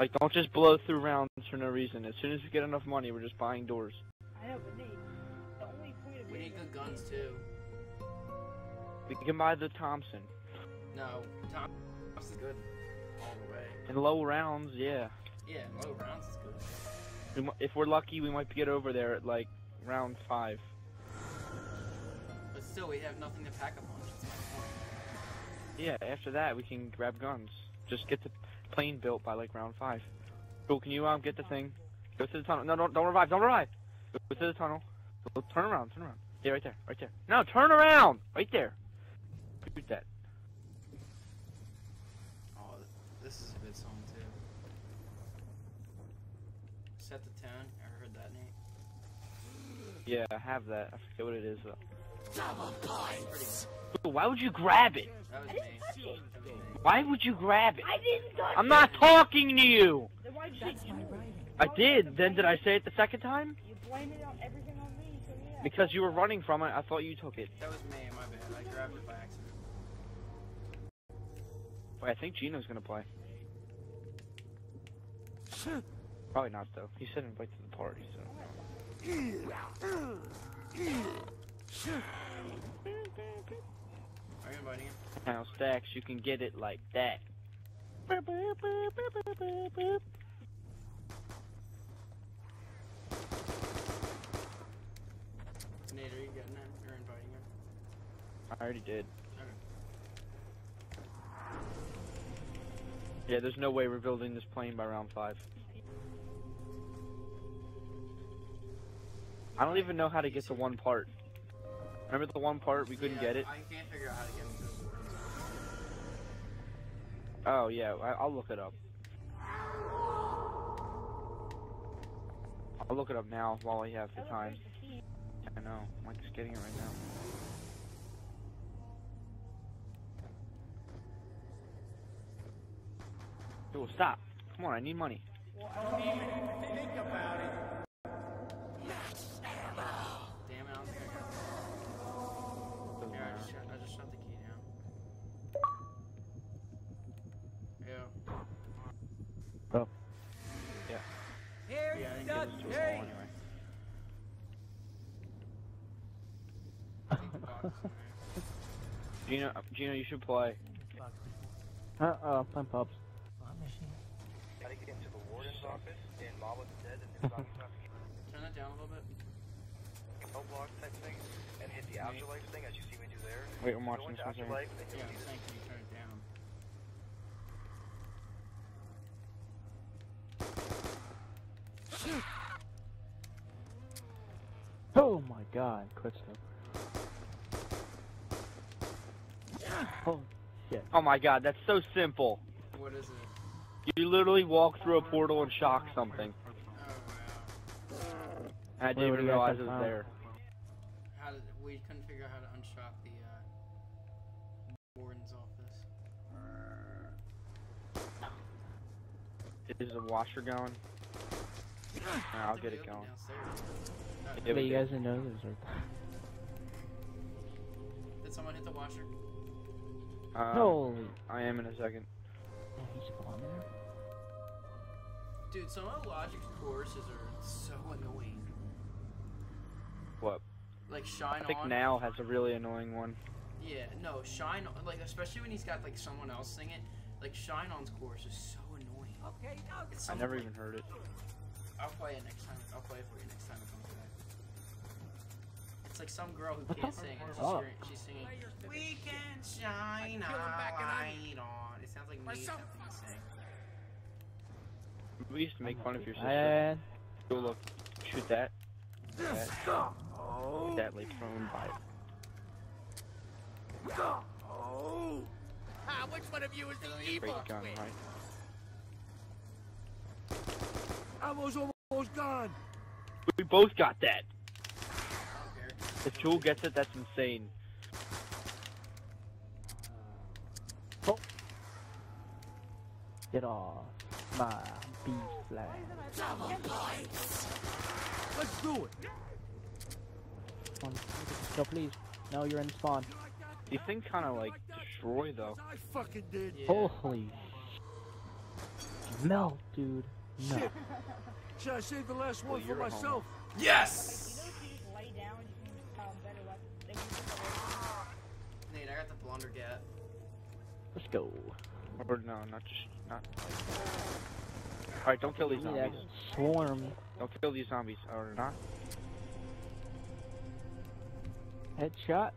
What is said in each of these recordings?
Like, don't just blow through rounds for no reason. As soon as we get enough money, we're just buying doors. I know, but Nate, the only point of We need good guns too. We can buy the Thompson. No, Tom is good all the way. In low rounds, yeah. Yeah, low rounds is good. We, if we're lucky, we might get over there at like round five. But still, we have nothing to pack a punch. That's my point. Yeah, after that we can grab guns. Just get the plane built by like round five. Cool, can you um get the thing? Go to the tunnel. No, don't don't revive, don't revive. Go to the tunnel. Go, turn around, turn around. Yeah, right there, right there. No, turn around, right there. Shoot that. Oh, this is a good song too. Set the tone. Ever heard that, Nate? Yeah, I have that. I forget what it is though. Pretty good. Why would you grab it? That was I me. didn't touch it. That was me. Why would you grab it? I didn't touch I'm not talking to you. Then why'd you? I did. Then did I say it the second time? You blamed it on everything on me, so yeah. Because you were running from it, I thought you took it. That was me. My bad. I grabbed it by accident. Wait, I think Gino's gonna play. Probably not though. He said invite to the party, so. Are you inviting him? Now stacks, you can get it like that. Nate, are you getting him? You're inviting him? I already did. Okay. Yeah, there's no way we're building this plane by round five. I don't even know how to get to one part. Remember the one part we couldn't Yeah, get it? I can't figure out how to get him to the board. Oh yeah, I, I'll look it up. I'll look it up now while we have the time. I know, I'm like just getting it right now. Yo, stop! Come on, I need money. Damn Gino, Gino, you should play. Uh oh, playing pubs. Gotta get into the warden's office in Mob of the Dead and then Turn that down a little bit. no block type thing and hit the afterlife thing as you see me do there. Wait, I'm watching into this one second. Yeah, you'll I'm see saying, can you turn it down? Oh my god, quick step. Oh shit. Oh my god, that's so simple. What is it? You literally walk through a portal and shock something. Oh, wow. I didn't Wait, even you realize it was found? there. How did, we couldn't figure out how to unshock the, uh, warden's office. Is the washer going? Nah, I'll get it going. downstairs. Yeah, Yeah, you guys didn't know this Did someone hit the washer? Um, Holy. I am in a second. Yeah, he's on there. Dude, some of Logic's courses are so annoying. What? Like Shine I think On. now has a really annoying one. Yeah, no, Shine On, like especially when he's got like someone else sing it. Like Shine On's course is so annoying. Okay, now It's I some- never even heard it. I'll play it next time. I'll play it for you next time it comes back. It's like some girl who can't sing. And she's, Oh. screaming- she's singing. We can shine Kill him back a light on. It sounds like me Myself. attempting to sing. We used to make fun of your sister. And Go look. Shoot that. That. Shoot that like thrown by it. Ah, which one of you is the evil gun, twin? right? Ammo's almost gone. We both got that. I don't care. If Jewel gets it, that's insane. Oh. Get off my beef flag. Double points. Let's do it. Come on, Go please. No, you're in spawn. These things kind of like destroy though. I fucking did. Yeah. Holy Melt, dude. No. Shit. Should I save the last Well, one for you're a homo. myself? Yes! you know if you just lay down, you can um, better weapon. They can just better Nate, I got the blunder Blundergat. Let's go. Or no, not just not. Alright, don't kill these Give me zombies. swarm. Don't kill these zombies, or not. Headshot.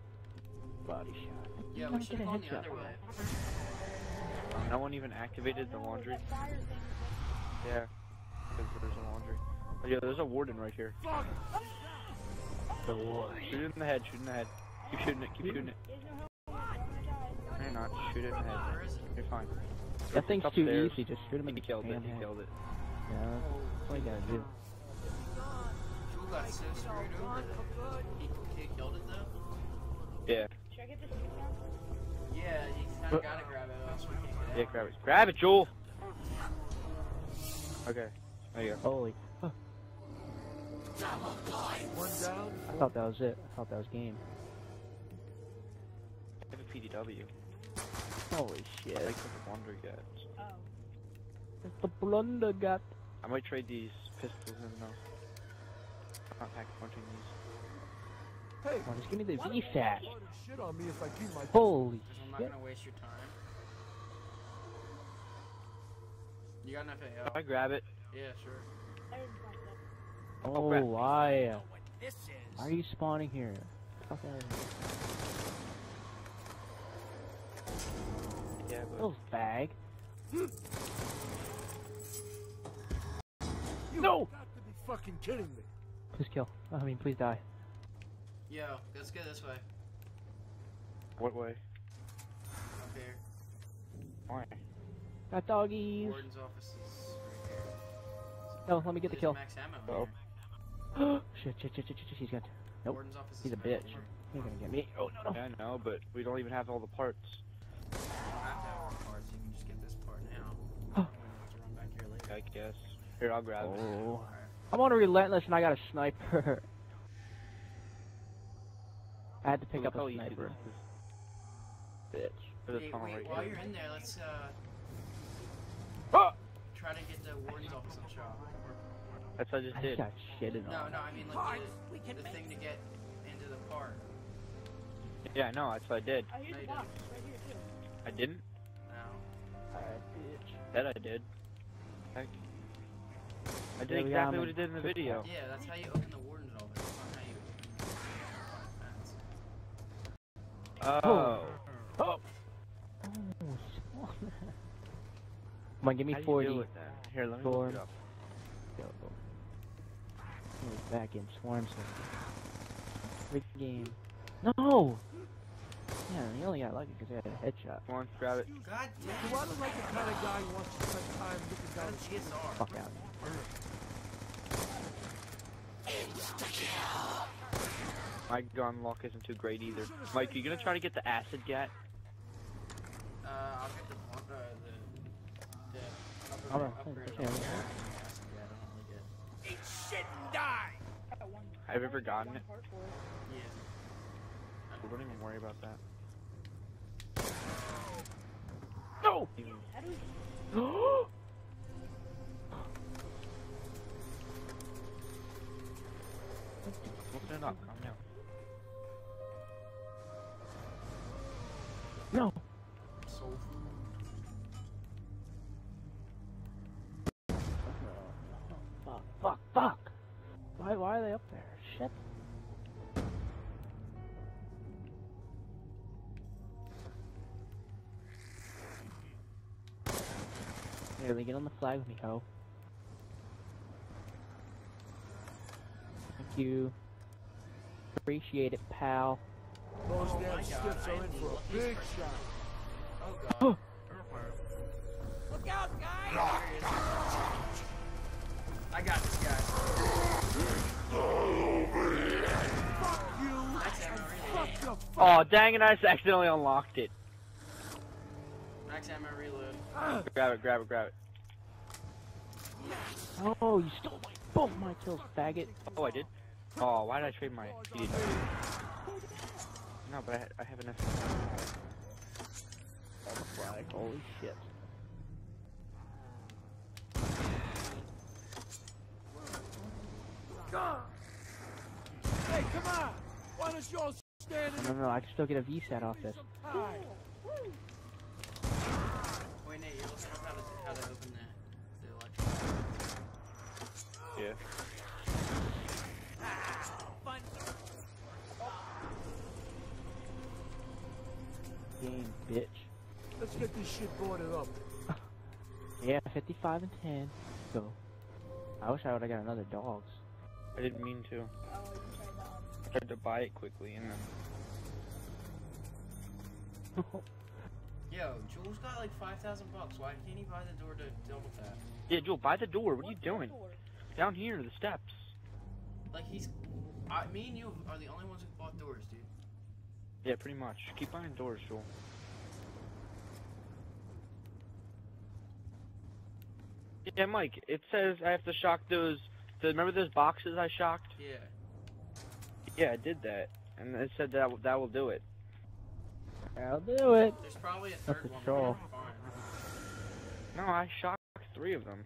Body shot. Yeah, Don't we should get have a gone the headshot. other way. Uh, no one even activated the laundry. That fire thing. Yeah, because there's a laundry. Oh, yeah, there's a warden right here. Fuck! Shoot it in the head. Shoot it in the head. Keep shooting it. Keep shooting it. There's no help. I'm gonna die. No, you're not. Shoot it in the head. Where is it? You're fine. That thing's too upstairs. easy. Just shoot him in He the killed it. He killed it. Yeah, that's all you gotta do. Jewel got so screwed over that he, he killed it though? Yeah. Should I get this? Yeah, you kinda gotta grab it, else we can't get Yeah, grab it. Grab it, Joel. Okay. There you go. Holy. Fuck. One down. I thought that was it. I thought that was game. I have a PDW. Holy shit. I like the wonder get. Oh. It's the Blundergat. I might trade these pistols in though. I'm not pack punching these. Hey, Come on, just give me the VSAT. you shit on me if I keep my. Holy Because I'm not gonna waste your time. You got enough AO? I grab it, Yeah, sure. I didn't find that. Oh, crap. why? what this is. Why are you spawning here? Fuck out of here. yeah, Little bag. You No! got to be fucking kidding me. Please kill. I mean, please die. Yo, let's go this way. what way? Up here. Why? Got doggies. Warden's office is right here. No, let me get the kill. Max ammo. Oh. here. shit, shit, shit, shit, shit, he's got. Nope. Office He's a bitch. here. He's gonna get me. Oh no, no. Yeah, I know, but we don't even have all the parts. You don't have to have parts. You can just get this part now. Huh. And then have to run back here later. I guess. Here, I'll grab it. Oh. I'm on a relentless and I got a sniper. I had to pick Look up a sniper. Bitch. There's Hey, wait, right while here. you're in there, let's uh Ah! try to get the warden's office on shop. That's what I just I did. just got shitted No, on. no, I mean like the, the thing to get into the part. Yeah, I know. That's what I did. Oh, here's No, the box. Right here, too. I didn't. No. Alright, bitch. That I did. Heck. I did There exactly I'm what I did in the video. Yeah, that's how you open the warden's office. That's not how you open the fence. Oh. Oh! Oh. Come on, give me How do you 40. deal with that? Here, let me Four. look it up. Go. Move back in swarms. Great game. No! Yeah, he only got lucky because he had a headshot. Come on, grab it. God Do damn I look like the kind of guy who wants to spend time looking down his a Fuck out. My gun lock isn't too great either. Mike, you gonna try to get the acid gat? Uh, I'll get the blunt, uh, the, the Alright, upgrade, upgrade okay. on the acid gat, got one. Have you ever gotten it? part for. Yeah. Don't even worry about that. No! Even- How do we... Open it up. Calm down. no! Soul food. Fuck, fuck, fuck! Why, why are they up there? Shit. Here, get on the flag with me, ho. Thank you. Appreciate it, pal. Those Oh damn my God, stiffs are in for a big shot. Oh god. Look out, guys! There he is. I got this guy. Oh dang it! I just accidentally unlocked it. Max ammo reload. Grab it! Grab it! Grab it! Oh, you stole my both my kills, faggot. Oh, I did. Oh, why did I trade my? No, but I, I have enough. Holy shit. Hey, come on! Why does yours no, no, I can still get a VSAT off this. Wait, Nate, you're looking up how to, how to open the, the electric. Yeah. Game, bitch. Let's get this shit boarded up. Yeah, 55 and 10. Go. I wish I would have got another dogs. I didn't mean to. Tried that one. I tried to buy it quickly and then. Yo, Jules got like 5,000 bucks. Why can't he buy the door to double tap? Yeah, Joel, buy the door. What are you doing? door? Down here, the steps. Like, he's. I, me and you are the only ones who bought doors, dude. Yeah, pretty much. Keep buying doors, Joel. Yeah, Mike. It says I have to shock those. The, remember those boxes I shocked? Yeah. Yeah, I did that, and it said that that will do it. I'll do it. There's probably a That's third a one. troll. we. No, I shocked three of them.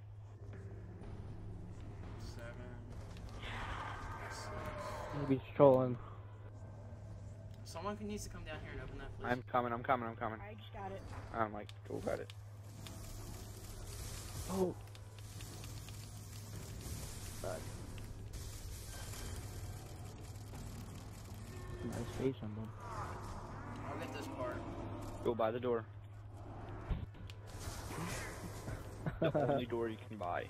Seven. Six. Maybe trolling. Someone needs to come down here and open that, please. I'm coming. I'm coming. I'm coming. I just got it. I'm like, go got it. Oh. Nice face on them. I'll get this part. Go by the door. The only door you can buy.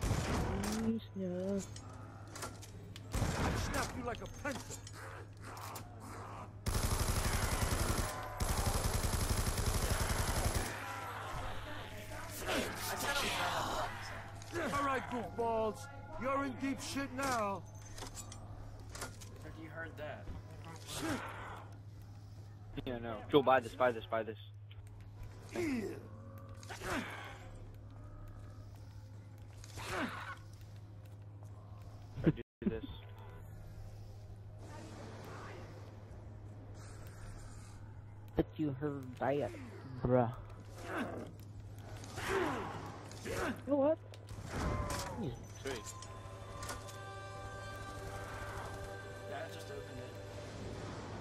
Please, no. I'd snap you like a pencil. I said I'm trying All right, goofballs. You're in deep shit now. Have you heard that? Yeah, no. Joel, buy this. Buy this. Buy this. Ew. Try to do this. But you heard that, bruh. You know what? Sweet.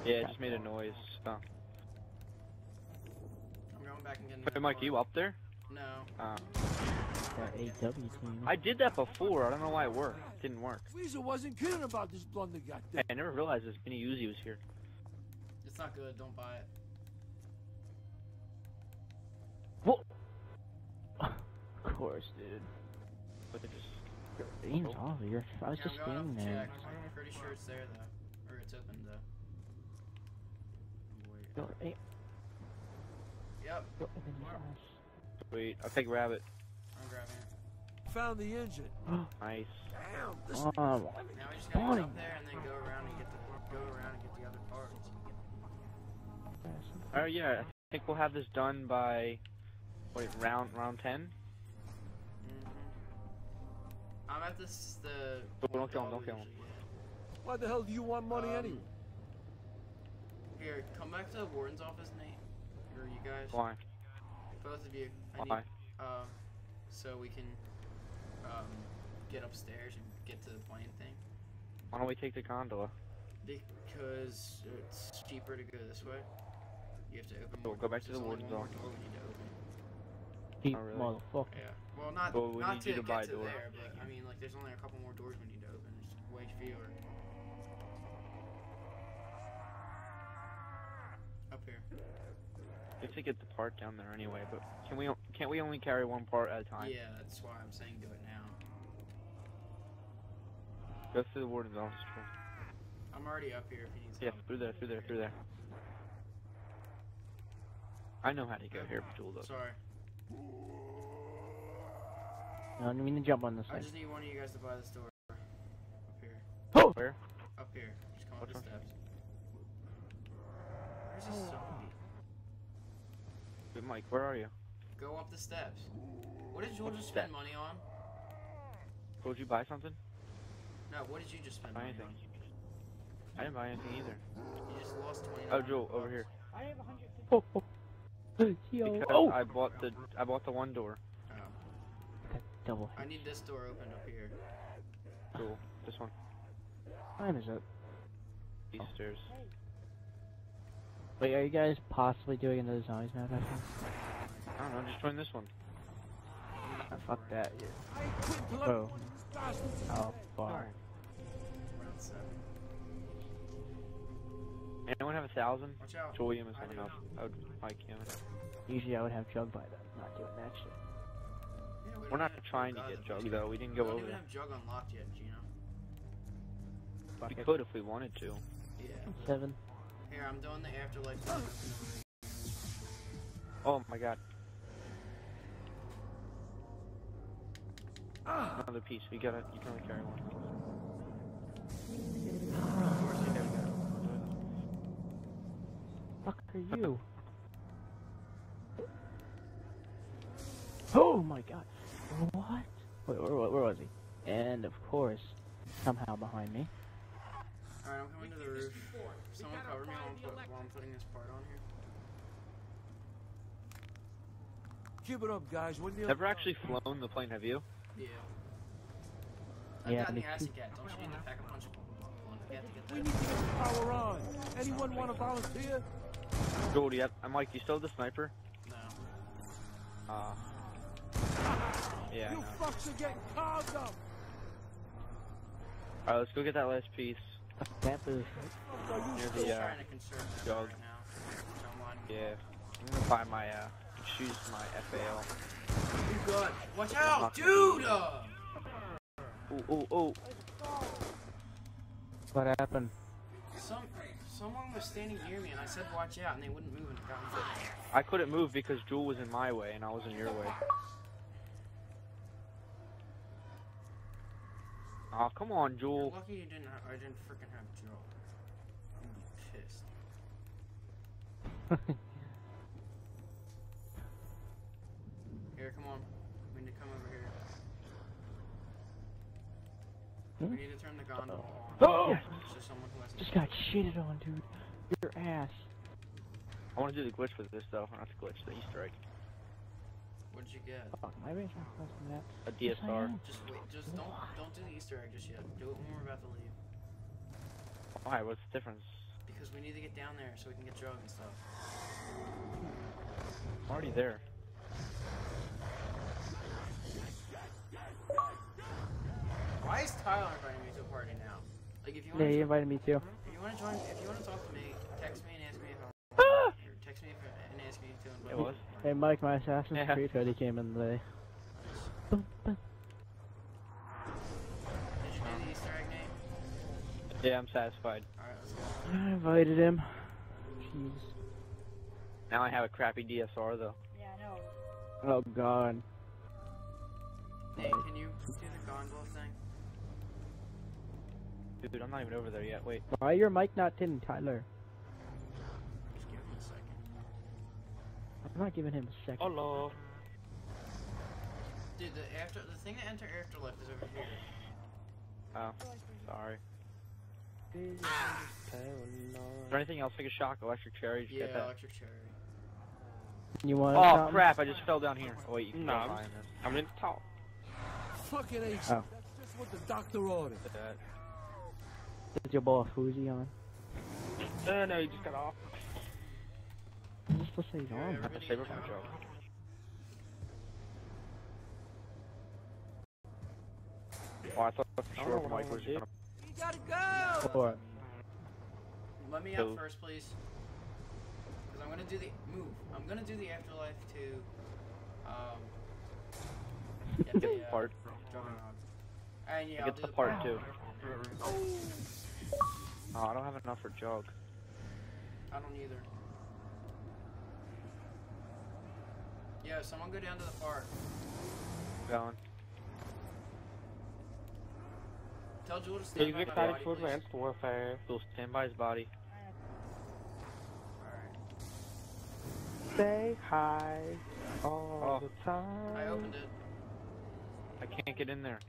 Yeah, it just made a noise. Oh. I'm going back and getting Hey, that Mike, you up there? No. Uh, that AW. I did that before. I don't know why it worked. It didn't work. Weasel wasn't kidding about this blunder goddamn. I never realized this mini Uzi was here. It's not good. Don't buy it. Whoa! of course, dude. But it just. Beans off here. I was Yeah, just I'm standing there. check. I'm pretty sure it's there though, or it's open though. Wait. Go, hey, Yep, go, open your eyes. Wait, I'll take rabbit. I'm grabbing it. Found the engine. Nice. Damn, this Um, Now we just gotta go Spawning. up there and then go around and get the go around and get the other parts. Oh yeah, I think we'll have this done by. Wait, round round ten. hmm I'm at this the. Don't- don't kill him, don't kill him. why the hell do you want money Um, anyway? Here, come back to the warden's office, Nate. Or you guys, Why? both of you. I Why? need, uh, so we can um get upstairs and get to the plane thing. Why don't we take the gondola? Because it's cheaper to go this way. You have to open We'll go back to the warden's office. door we need to open. Deep Oh, really? motherfucker. Yeah. Well, not Well, we not need to you to get buy to door. there, but I mean, like, there's only a couple more doors we need to open. There's way fewer. Up here. We have to get the part down there anyway, but can we? Can't we only carry one part at a time? Yeah, that's why I'm saying do it now. Go through the warden's office. I'm already up here if he needs Yeah, help. through there, through there, through there. I know how to go here, Jewel does. Sorry. No, I didn't mean to jump on this I thing. just need one of you guys to buy this door. Up here. Oh! Where? Up here. Just come up the steps. Where's this zombie? Oh. Wait, Mike, where are you? Go up the steps. What did Joel What just spend money on? Oh, did you buy something? No, what did you just spend Buy money anything. on? I didn't buy anything either. You just lost twenty. Oh, Joel, over here. I have 150. Oh, oh. Yo, Because oh! I bought the I bought the one door. Oh. That double I need this door opened up here. Cool. This one. Time is up. these stairs. Wait, are you guys possibly doing another zombies map? I think. I don't know, just join this one. Ah, fuck that. I ain't quit till every Oh. one of these bastards is How far? Anyone have a thousand? Watch out. Julian is I someone do. else. I would like him. Usually I would have jug by them. Not doing that shit. Yeah, we We're don't trying to get either. Jug though. We didn't go We go don't over even have Jug unlocked yet, Gino. We it. could if we wanted to. Yeah. Seven. Here, I'm doing the afterlife. Oh my god. Another piece. We gotta. You can only carry one. Of course, you gotta go. Fuck are you? oh my god. What? Wait, where, where, where was he? And of course, somehow behind me. Alright, I'm coming to the roof. Someone cover me while I'm, put, while I'm putting this part on here. Keep it up, guys. We're nearly Never done. actually flown the plane, have you? Yeah. I've Yeah, got the too. acid gat. Don't you need the pack a punch one to get to get We need to get the power on. Anyone want to volunteer? Joel, do I'm Mike, do you still have the sniper? No. Uh. Yeah, you know. fucks are getting carved up. Alright, let's go get that last piece. That Fuck are Near the, I'm uh, trying to conserve that jug. right now. Someone. Yeah. I'm gonna buy my, uh, choose my FAL. You got. Watch out, dude! Uh, Ooh, ooh, ooh. what happened. some someone was standing near me and I said watch out and they wouldn't move and got me. I couldn't move because Jewel was in my way and I was in your way. Oh, come on, You're Jewel. lucky you didn't. I didn't freaking have Joe. I'd be pissed. Here, come on. We need to come over here. Hmm? We need to turn the gondola on. Oh! So someone who has Just got shitted on, dude. Your ass. I want to do the glitch with this though, not the glitch, the Easter egg. What'd you get? Fuck, my base not close to that. A Yes, DSR. Just wait. Just don't don't do the Easter egg just yet. Do it when we're about to leave. Why? What's the difference? Because we need to get down there so we can get drugs and stuff. I'm already there. Why is Tyler inviting me to a party now? Like if you want Yeah, want he invited me too. Hmm? if you want to join if you want to talk to me, text me and ask me if I'm Ah! or text me if, and ask me to invite It was? to a party. Hey, Mike, my Assassin's Yeah. Creed hoodie came in today. Boom, boom. Did you do the Easter egg name? Yeah, I'm satisfied. Alright, let's go. I invited him. Jeez. Now I have a crappy DSR though. Yeah, I know. Oh god. Nate, can you do the gondola thing? Dude, I'm not even over there yet. Wait. Why your mic not in, Tyler? Just give me a second. I'm not giving him a second. Hello. Dude, the after the thing to enter afterlife is over here. Oh, sorry. Is there anything else like a shock, electric cherry? Did you Yeah, get that? electric cherry. You want Oh something? crap! I just fell down here. Oh wait, you can No, go I'm- behind this. I'm in the top. Fucking ace. Oh. That's just what the doctor ordered. Is that. Is your ball Fuzi on? Uh, no, you just got off. Just to say he's Here, on. everybody Save it from down. Joe. Oh, I thought for sure don't know what Mike was wanna gonna. You gotta go. Or Let me out first, please. Because I'm gonna do the move. I'm gonna do the afterlife to um get the uh, Part. And yeah, I'll Get do the part too. Oh, Oh, I don't have enough for jug. I don't either. Yeah, someone go down to the park. Going. Tell Jewel to stand Please by my excited body, for please. advanced warfare. He'll stand by his body. Alright. Say hi all Oh. the time. I opened it. I can't get in there.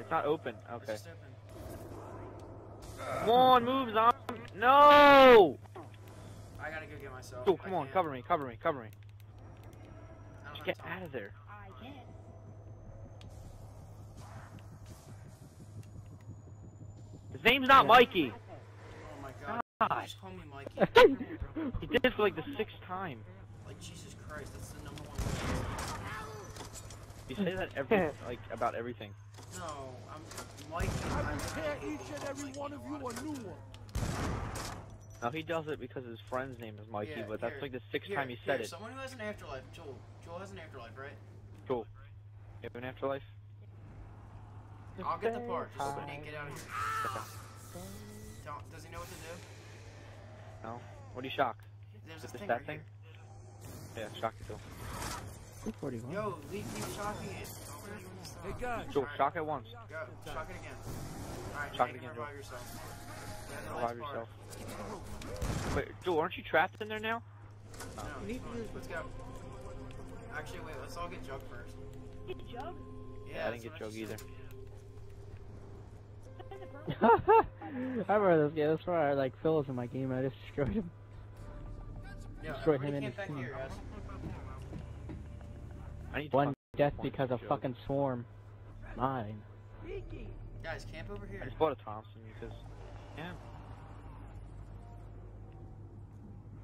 It's not open. It's Okay. just open. Come on, move, zombie. No! I gotta go get myself. Oh, I come on, can't. cover me, cover me, cover me. I don't Just get out of there. I can't. His name's not Mikey. Oh my god. God. Just call me Mikey. He did it for like the sixth time. like Jesus Christ, that's the number one. You say that every like about everything. No, I'm Mikey. I I'm prepare Mikey. each and every Mikey, one of you a new one. Now he does it because his friend's name is Mikey, Yeah, but that's here, like the sixth Here, time he said here, it. Someone who has an afterlife. Joel. Joel has an afterlife, right? Cool. You have an afterlife? I'll get the part. Just Hi. Nate, get out of here. Tell- Does he know what to do? No. What do you shock? There's Is this this thing that right thing? here. Yeah, shock it too. 241. Yo, leave, keep shocking it. Don't let. Hey guys, Joel, Alright. shock it once. Go, shock it again. Alright, Shock it again, revive yourself. Yeah, Revive part. yourself. Wait, Joel, aren't you trapped in there now? No, come on, let's go. Actually, wait, let's all get Jug first. Get Jug. Yeah, I didn't get that's Jug either. just said. I remember this game. That's why I like Phil was in my game. I just destroyed him. Yeah, Destroy him everybody and his team. here, guys. I need One fuck- death one because of Joe. fucking swarm. Mine. Guys, camp over here. I here. just bought a Thompson because yeah,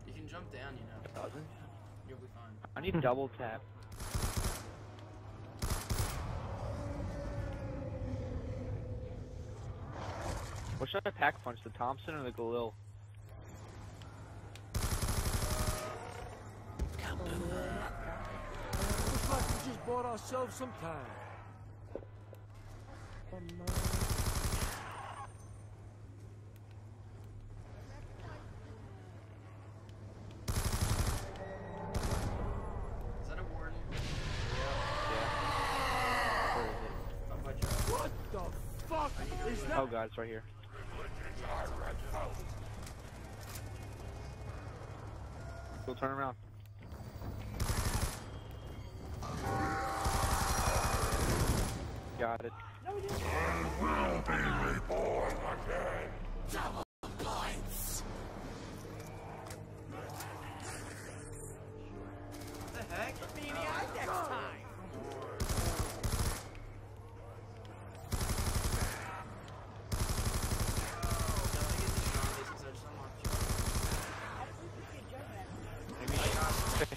You can jump down, you know. doesn't. You'll be fine. I need double tap. What should I pack punch? The Thompson or the Galil? looks like we just bought ourselves some time. Is that a warden? Where is it? Up by Jug. What the fuck it's right here. We'll turn around.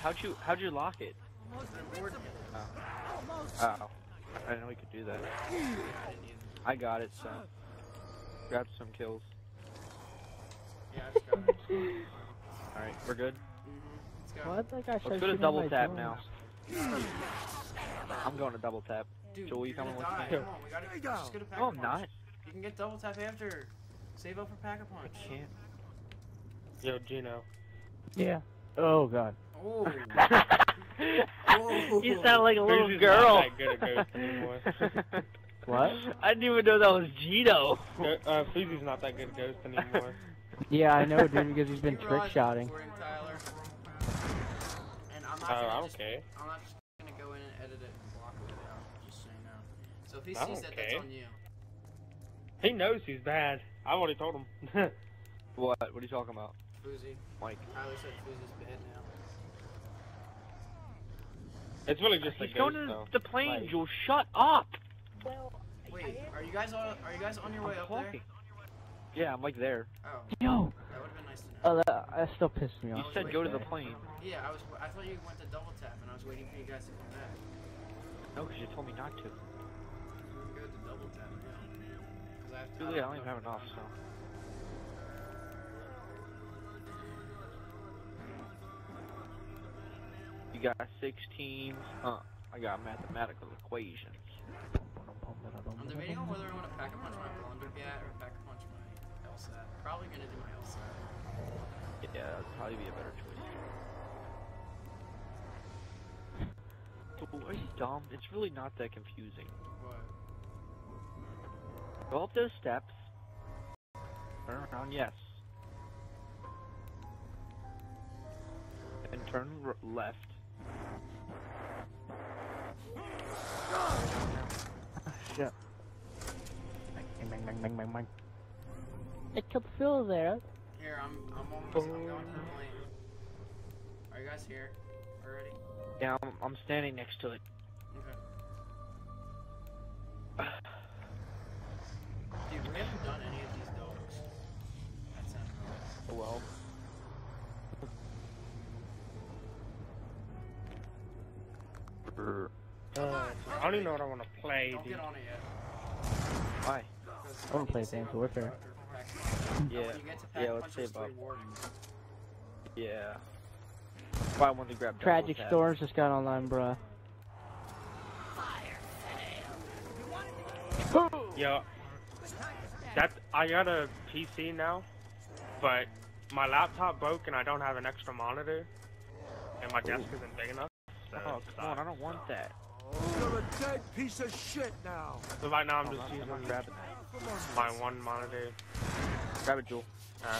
How'd you how'd you lock it? Oh, I didn't know we could do that. I got it, so grab some kills. Yeah, I just got it. All right, we're good. Mm-hmm. Let's go. What? That guy Let's go to double tap drones. now. I'm going to double tap. Dude, Joel, you coming with me? Come on, we gotta Stay just go to pack No, I'm not. You can get double tap after. Save up for pack a punch. I can't. Yo, Gino. Yeah. Oh god. Oh. you sound like a little Susie's girl. not that good at ghost anymore. What? I didn't even know that was Gino. Go- uh, Susie's not that good at ghost anymore. Yeah, I know, dude, because he's been You trick realize I'm shouting. And I'm not Oh, gonna I'm okay. I'm not just gonna go in and edit it and block it out. Just so you know. So if he I'm sees that, that's okay. on you. He knows he's bad. I already told him. What? What are you talking about? Fuzi. Mike. Tyler said Fuzi's bad now. it's really just a He's going ghost, to though. the plane, Like- Joel. Shut up. Well, Wait, are you guys all, are you guys on your way I'm up talking. Yeah, I'm like there. there? Oh, Yo! that would have been nice to know. Oh, that, that still pissed me off. You said go to the plane. Yeah, I was. I thought you went to double tap, and I was waiting for you guys to come back. No, because you told me not to. We can go to double tap now. Because I have to. Really, I don't even have enough, so. You got 16. Huh. I got mathematical equations. I'm debating on whether I want to pack a punch my Blundergat or pack a punch my LSAT. Probably gonna do my LSAT. Yeah, that'd probably be a better choice. But Are you dumb? It's really not that confusing. What? Go up those steps. Turn around, yes. And turn r- left. Shit. Bang, bang, bang, bang, bang, bang. It killed Phil there. Here, I'm. I'm almost. I'm going to the plane. Are you guys here already? Yeah, I'm, I'm standing next to it. Okay. Dude, we haven't done any of these Oh well. Brr. Uh, I don't even know what I want to play, Don't dude. get on it. Why? I wanna play to save Advanced Warfare. for pack punch. Yeah. When you get to pack Yeah, let's punch, there's save up. Yeah. Why I wanted to grab Tragic tap. Storms just got online, bruh. Yo, that I got a PC now, but my laptop broke and I don't have an extra monitor, and my desk isn't big enough. So, Oh, it come on, I don't want that. You're a dead piece of shit now. So right now I'm just I'm using not grabbing that. Come on, my one monitor. Grab it, Jewel. Uh,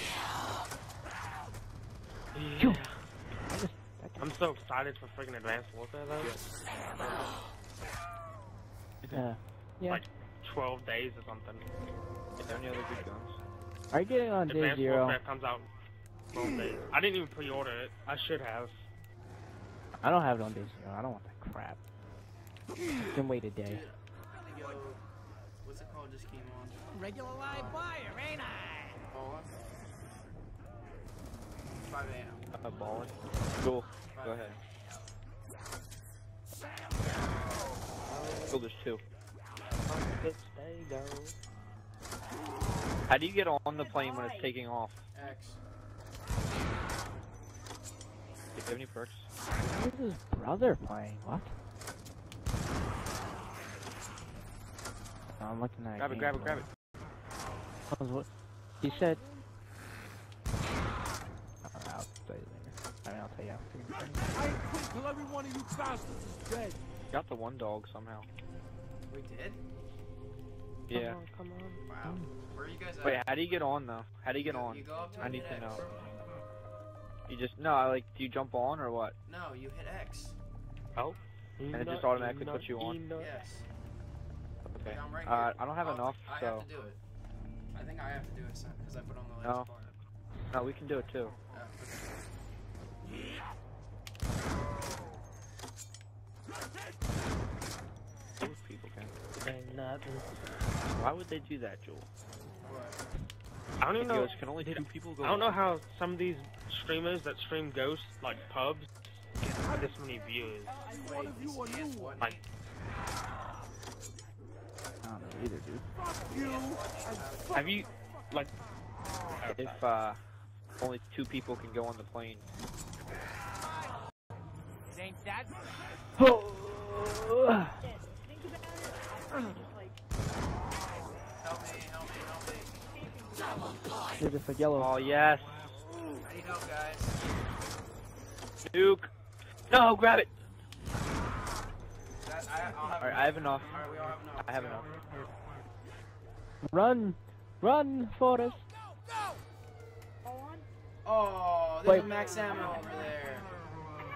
yeah. I just, I I'm so excited for freaking Advanced Warfare though. yeah. Yeah. Like 12 days or something. Is there any other good guns? Are you getting on day Advanced zero? Warfare comes out 12 days. I didn't even pre-order it. I should have. I don't have it on day zero. I don't want that crap. I can wait a day. Yo, what's it called? Just came on. Regular live buyer, ain't I? Paula. 5 a.m. Uh, balling. Jewel, 5 go ahead. Oh, there's two. How do you get on the plane when it's taking off? X. Do you have any perks? Who's his brother playing? What? I'm looking at. Grab it, grab it, grab it. What? He said. I'll tell you later. I mean, I'll tell you after. I ain't quit till every one of you bastards is dead. Got the one dog somehow. We did? Yeah. Come on. Wow. Hmm. Where are you guys at? Wait, how do you get on though? How do you get You- on? You go up to I need to X. know. You just no, I like do you jump on or what? No, you hit X. Oh. And it just automatically puts you on? Yes. Okay. I'm right Uh, here. I don't have Oh, enough, I so have to do it. I think I have to do it son, because I put on the No. last part. no, we can do it too. Oh, okay. Those people can. Ain't nothing. Why would they do that, Joel? What? I don't even know. Because can only two people go? I don't know how some of these streamers that stream ghosts like pubs get this many views. One of you a new Yes, one. what? Like, I don't know either, dude. You have you like? If uh, only two people can go on the plane. It ain't that. Think about it. I just like Help me, help me, help me. They're just like yellow. Oh yes, I need help, guys. Duke. No, grab it. That, I, have All right, I have enough. Alright, we all have enough. I have enough. Run, run, Forrest. go on. Oh, there's Wait. a max ammo over there.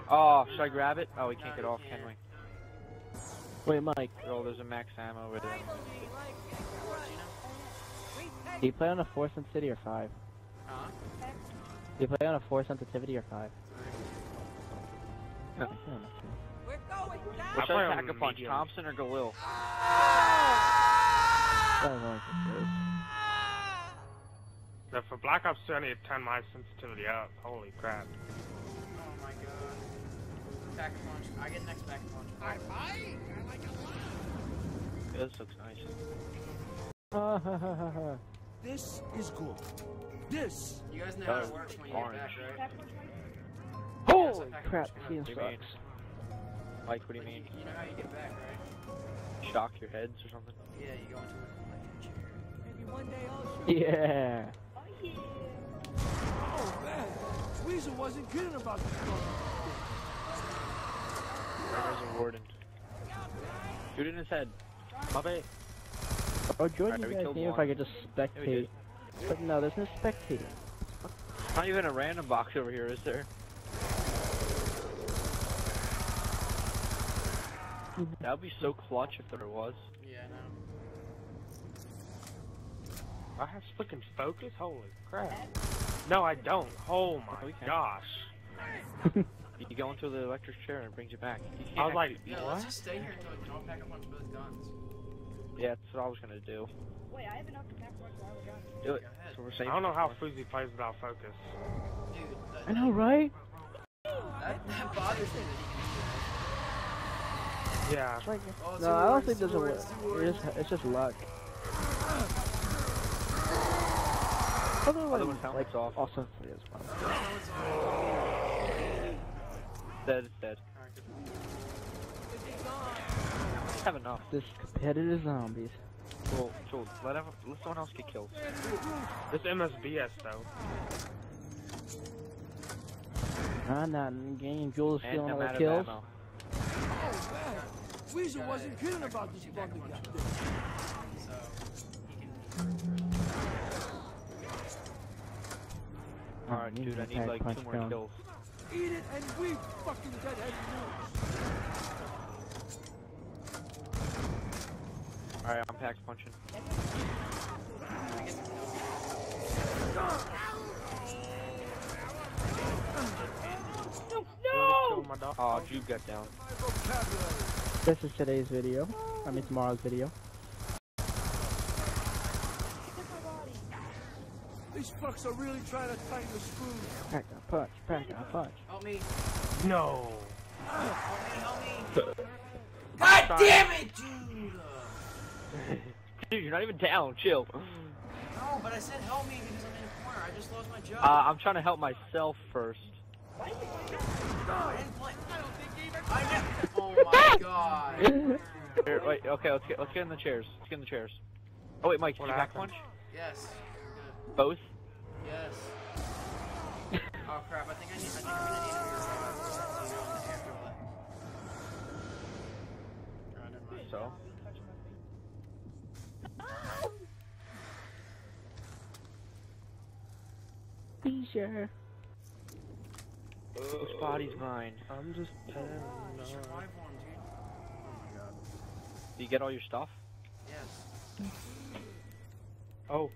Oh, should I grab it? Oh, we can't No, get off, can't. can we? Wait, Mike. Oh, there's a max ammo over there. Do you play on a four sensitivity or five? Huh? Do you play on a four sensitivity or five? Huh. Going down. What should play I on pack a punch? medium. Thompson or Galil? I don't know what this is. So for Black Ops 2, I need to turn my sensitivity up. Holy crap. Oh my god. Pack a punch. I get next pack a punch. This looks nice. Ah, ha, ha, ha, ha. This is good. This. You guys know how it works when you orange. get back, right? Holy pack crap, punch. seeing What do you mean? sucks. Like, what do you Like, mean? You know how you get back, right? Shock your heads or something? Yeah, you go into like a chair. Maybe one day I'll shoot. Yeah. Oh yeah. Oh man, Weasel wasn't kidding about this. There's a warden. Shoot in his head. My bad. Oh, Jordan, Alright, we you guys killed knew if. I could just Yeah, spectate. But no, there's no spectating. Not even a random box over here, is there? Mm-hmm. That would be so clutch if there was. Yeah, I know. I have freaking focus? Holy crap. No, I don't. Oh No, my gosh. You go into the electric chair and it brings you back. You can't I was like, actually- Yeah, what? let's just stay here until we can all pack a punch both guns. Yeah, that's what I was gonna do. Wait, I have enough to pack one so I have a gun. Do it. Go ahead. So we're I don't know how Fuzi plays without focus. Dude, I know, right? that, that bothers me that he Yeah. Like, can do that. Oh, no, I don't think there's a words, way. two. It's, it's just luck. Other Other one, like, off. also free as well. No, it's all- Dead. It's dead. Alright. Have enough. This competitive zombies. Joel, Joel, let, ever, let someone else get killed. This MSBS though. Nah, not in game. Joel's And stealing I'm all the out of kills. Oh, man. Weasel wasn't kidding about this Blundergat. So, he can. Alright, dude, I need like two more down. kills. Eat it and we fucking deadhead news. Alright, I'm pack punching. No! Dog. Oh, Jude got down. This is today's video. I mean tomorrow's video. These fucks are really trying to tighten the screws. Pack a punch, pack a punch. Help me. No. Help me, help me. God damn it, dude! Dude, you're not even down. Chill. No, but I said help me because I'm in a corner. I just lost my job. Uh, I'm trying to help myself first. Oh my god. Here, wait, okay, let's get let's get in the chairs. Let's get in the chairs. Oh wait, Mike, did What you pack happened? punch? Yes. Both? Yes. Oh crap! I think I need. I think I'm gonna need a rear guard. You know, in the afterlife. Oh, never mind. So. Be sure. Which body's mine? I'm just Survive paranoid. one, dude. Oh my god. Do you get all your stuff? Yes. Oh,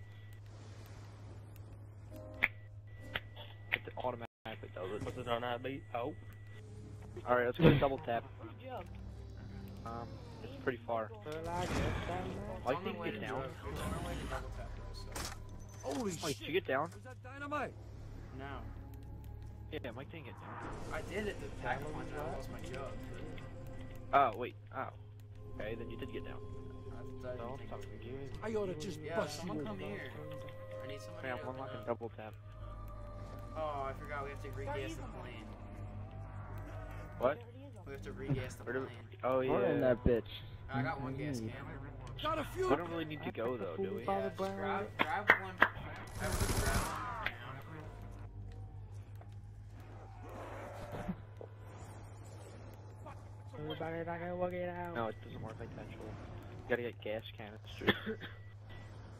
It automatically does it. was it on that beat? Oh. Alright, let's go to double tap. Um, it's pretty far. Well, I guess I'm Mike On the didn't get down. Jug. It's on our way to double tap though, so. Holy Mike, shit. did you get down? Was that dynamite? No. Yeah, Mike didn't get down. I did it the pack punch. I lost my jug. Oh, wait. Oh. Okay, then you did get down. I, I Don't think fucking it. I ought to just Yeah, bust you someone open. come here. I need somebody Okay, to I'm open unlocking up. double tap. Oh, I forgot we have to regas the plane. What? We have to regas the Where do- plane. Oh, Or in that bitch. I got one gas can. Got a few. We don't really need to go, though, do we? Yeah, grab, grab one. I would grab one. Everybody not gonna work it out. No, it doesn't work like that, Joel. You gotta get gas canisters.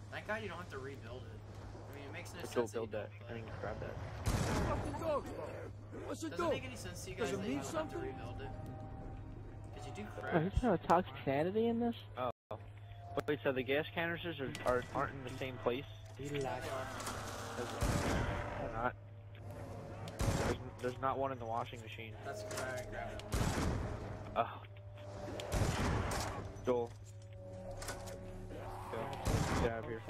That guy, you don't have to rebuild it. I mean, it makes no Let's sense. go build that. that. I you think don't, grab that. fucking dog. What's it Does it do? make any sense to you guys Does it that you mean don't have to rebuild it? Did you do Oh, crash? he's no toxic sanity in this? Oh. But wait, so the gas canisters are, are, aren't in the same place? They're not. There's, there's not one in the washing machine. That's good. I grabbed it. Oh. Joel. Go. Get out of here.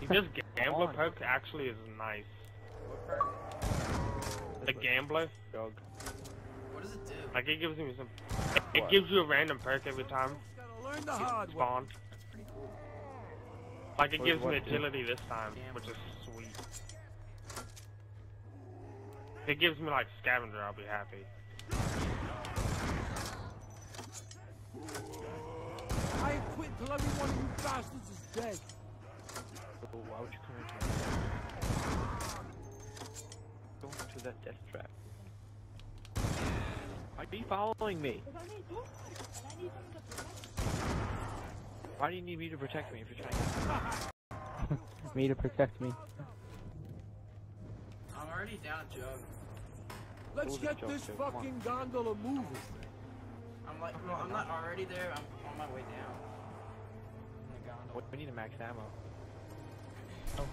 He this gambler perk actually is nice. The gambler, Dog. What does it do? like it gives me some. It gives you a random perk every time learn the hard spawn. That's pretty cool. Like it What- gives me what do? agility this time, which is sweet. If it gives me like scavenger, I'll be happy. I ain't quit until every one of you bastards is dead. Oh, why would you come in here? Go into that death trap. Why are you following me? Because I need doors. And I need someone to protect me. Why do you need me to protect me if you're trying to... Me to protect me. I'm already down a jug. Let's get this Joe, fucking gondola moving. I'm like, well, I'm not already there. I'm on my way down. In the gondola. We need a max ammo. Oh,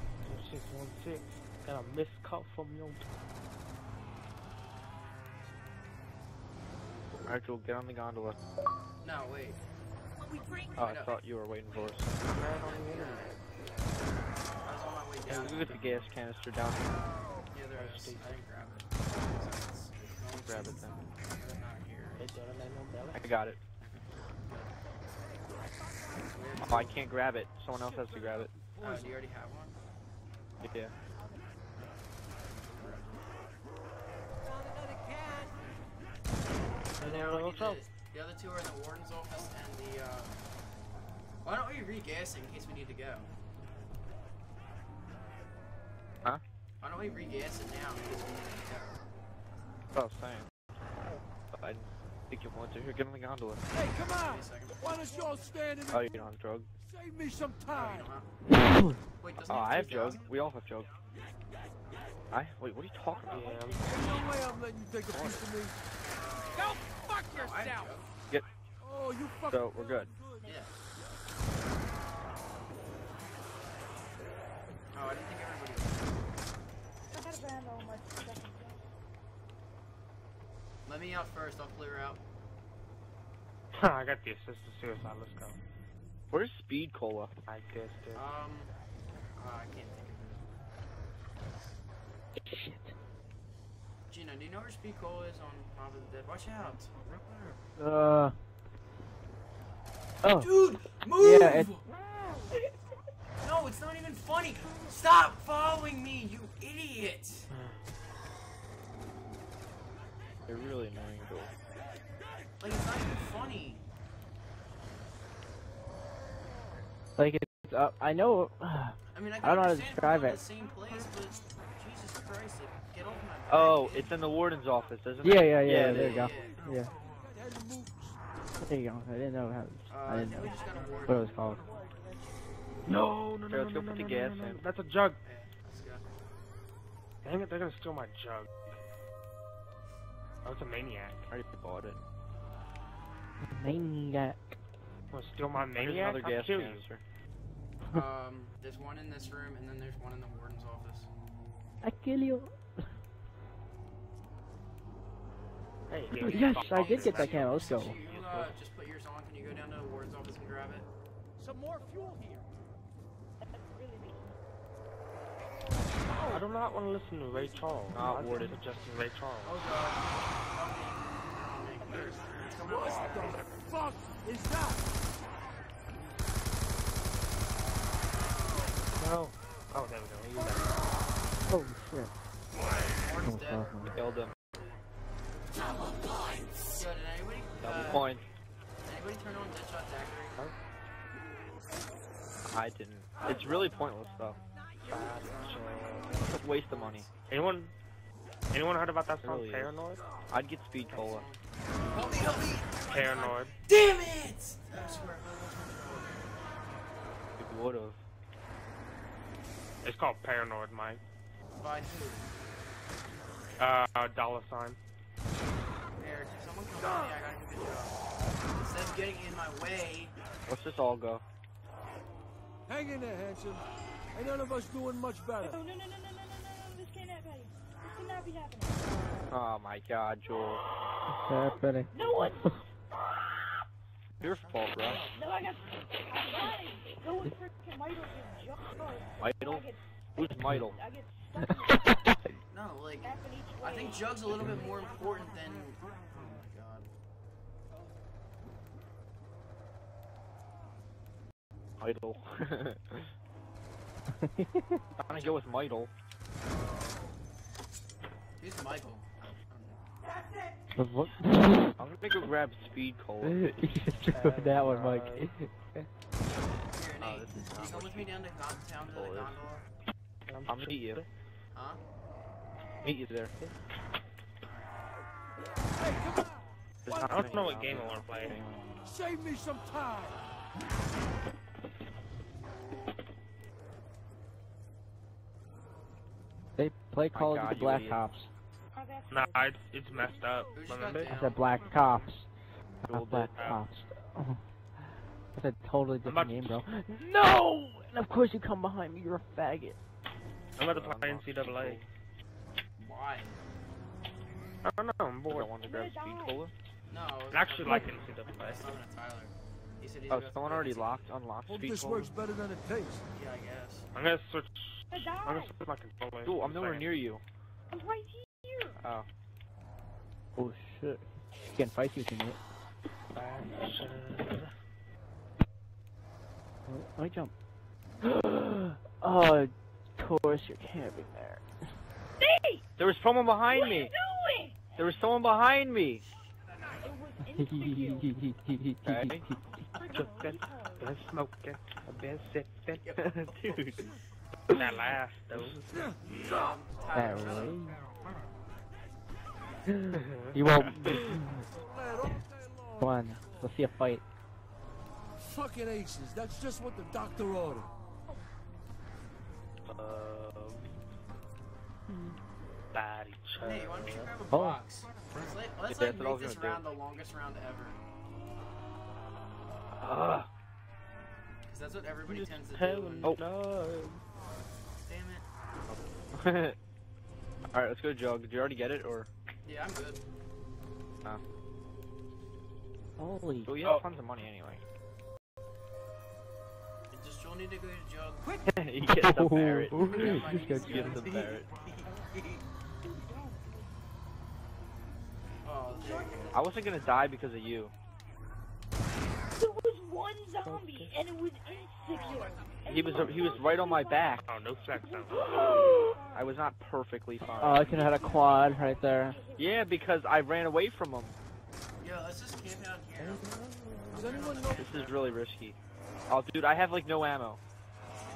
six one six. Got a missed call from your. Alright, Joel, get on the gondola. No, wait. Oh, I thought you were waiting for us. I was on my way Yeah, down. go get the gas canister down here. Grab it. So it's- it's going Grab to- it then. They're not here. I got it. Oh, I can't grab it. Someone else has to grab it. Oh, do you already have one? Yeah. And now we need to, the other two are in the warden's office and the, uh... Why don't we re-gas it in case we need to go? Huh? Why don't we re-gas it now oh, in case we need to go? That's what I was saying. I think you want to. Here, get on the gondola. Hey, come on! Why don't y'all stand in Oh, the... you don't have drug? Save me some Oh, time! you. Wait, Oh, he I have 2,000? drug. We all have drug. I? Wait, what are you talking about? There's no way I'm letting you take a piece of me. Oh, I have drug. Oh, you fucking... So, we're good. Yeah. Oh, I didn't think everybody was. I had a brand on my second. Let me out first, I'll clear out. I got the assisted suicide. Let's go. Where's Speed Cola? I guess it. Um... Uh, I can't think of it. Shit. Gina, do you know where Speed Cola is on Mob of the Dead? Watch out. Uh. Oh. Dude, move! Yeah, it- No, it's not even funny. Stop following me, you idiot! They're really annoying, Joel. Like, it's not even funny. Like it's up. I know. I mean, I, I don't know how to describe it. the same place, but Jesus Christ, like, get off my back. Oh, dude. it's in the warden's office, isn't Yeah, it? yeah, yeah. yeah. There you go. yeah. Yeah. Had to move. There you go. I didn't know how. Uh, I didn't think we know just got a ward. what it was called. No, no, Okay, no, let's no, go no, put the no, gas no, no, in. That's a jug. Okay, let's go. Dang it, they're gonna steal my jug. Oh, it's a maniac. I already bought it. Maniac. Wanna steal my There's maniac? another I'll gas canister. Um, there's one in this room, and then there's one in the warden's office. I kill you. Hey, Yes, I did get that camera. Let's go. Since You, uh, just put yours on. Can you go down to the warden's office and grab it? Some more fuel here. That's really big. I do not want to listen to Ray Charles. Not I worded. suggesting Ray Charles. Oh god. On me. On me. It's coming up. What the fuck is that? No. Oh, there we go. He was there. Oh shit. Warden's Oh, dead. fuck. Killed him. Yo, did anybody, Double uh, point. did anybody turn on Deadshot Daiquiri? I didn't. It's really pointless, though. It's a waste the money. Anyone? Anyone heard about that song Really is. Paranoid? I'd get Speed Cola. Help me, help me! Paranoid. Damn it! I swear, would've. It's called Paranoid, Mike. By who? Uh, dollar sign. Eric, someone come on me, I gotta do the job. Instead of getting in my way, Let's just all go. Hang in there, handsome. Ain't none of us doing much better. No, no, no, no. This cannot be happening. Oh my god, Joel. What's happening? No one. Your fault, bro. No, I got. I'm lying. No one freaking Michael just jumped. I Midle? Who's Midle? I get stuck no, like, half in each way. I think Jug's a little bit more important than. Oh my god. Midle. I'm gonna go with Midle. Who's Michael? What? I'm gonna go grab Speed Cola. you just threw uh, that one, uh, Mike. Here, Oh, Nate. this is Can you come with me down to Gon- town to the Cola is. gondola? I'll meet you. Huh? Meet you there. Hey, come on. I not don't know what game there. I want to play. Save me some time. They play Call of Duty Black idiot. Ops. Oh, Nah, it's, it's messed up. Who Remember? I said Black Cops. Joel Not Black did. Cops. Oh. That's a totally different to- game, bro. No! And of course you come behind me. You're a faggot. I'm about to play NCAA. Why? I don't know. I'm bored. I wanted to grab oh, gonna Speed. Cola. No. I actually like to- NCAA. I was talking to Tyler. He said he's Oh, someone already locked, unlocked Hope speed this pole. works better than it tastes. Yeah, I guess. I'm gonna switch. I I'm gonna died. switch my controller. Dude, I'm nowhere near you. I'm right here. Oh. Oh shit. Getting feisty with you, mate. Oh, Let me jump. oh, Taurus, you're camping there. Steve! There was someone behind What are me. you doing? There was someone behind me. It was insecure. Okay. Freaking smoking. I've sipping. Dude. That last though. Um, That Tyler, shut up. way. you won't. Lad, all day Come on, let's see a fight. Fucking aces. That's just what the doctor ordered. Body Hey, why don't you grab a Oh. box? Let's, like, let's Yeah, like that's what I make this gonna do. round the longest round ever. Ugh. Because that's what everybody tends to do. When- Oh. no. Damn it. Alright, let's go jog. Did you already get it or? Yeah, I'm good. Ah. Holy. Oh, you have tons of money anyway. You just don't need to go to jug. Quick! you get the parrot. Ooh, Yeah, ooh, my you knees just You get the parrot. Oh, there I wasn't gonna die because of you. There was one zombie, and it was insecure. Oh, And He was he was right on my back. Oh, no flex zone. I was not perfectly fine. Oh, I could have had a quad right there. yeah, because I ran away from him. Yeah, Yo, let's just camp out here. Does anyone know? This is really risky. Oh, dude, I have like no ammo.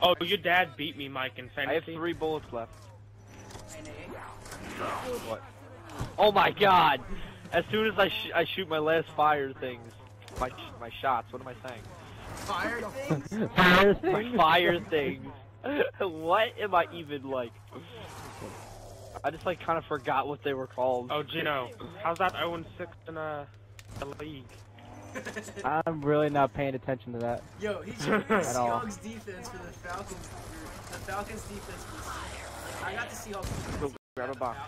Oh, your dad beat me, Mike, in I have three bullets left. What? Oh my god! As soon as I sh I shoot my last fire things, my my shots. What am I saying? Fire things? Fire My thing. fire things. what am I even like? I just like kind of forgot what they were called. Oh, Gino, how's that 0 6 in uh, the league? I'm really not paying attention to that. Yo, he's showing the At. Seahawks defense for the Falcons. The Falcons defense was. I got the Seahawks defense. Go grab a The box.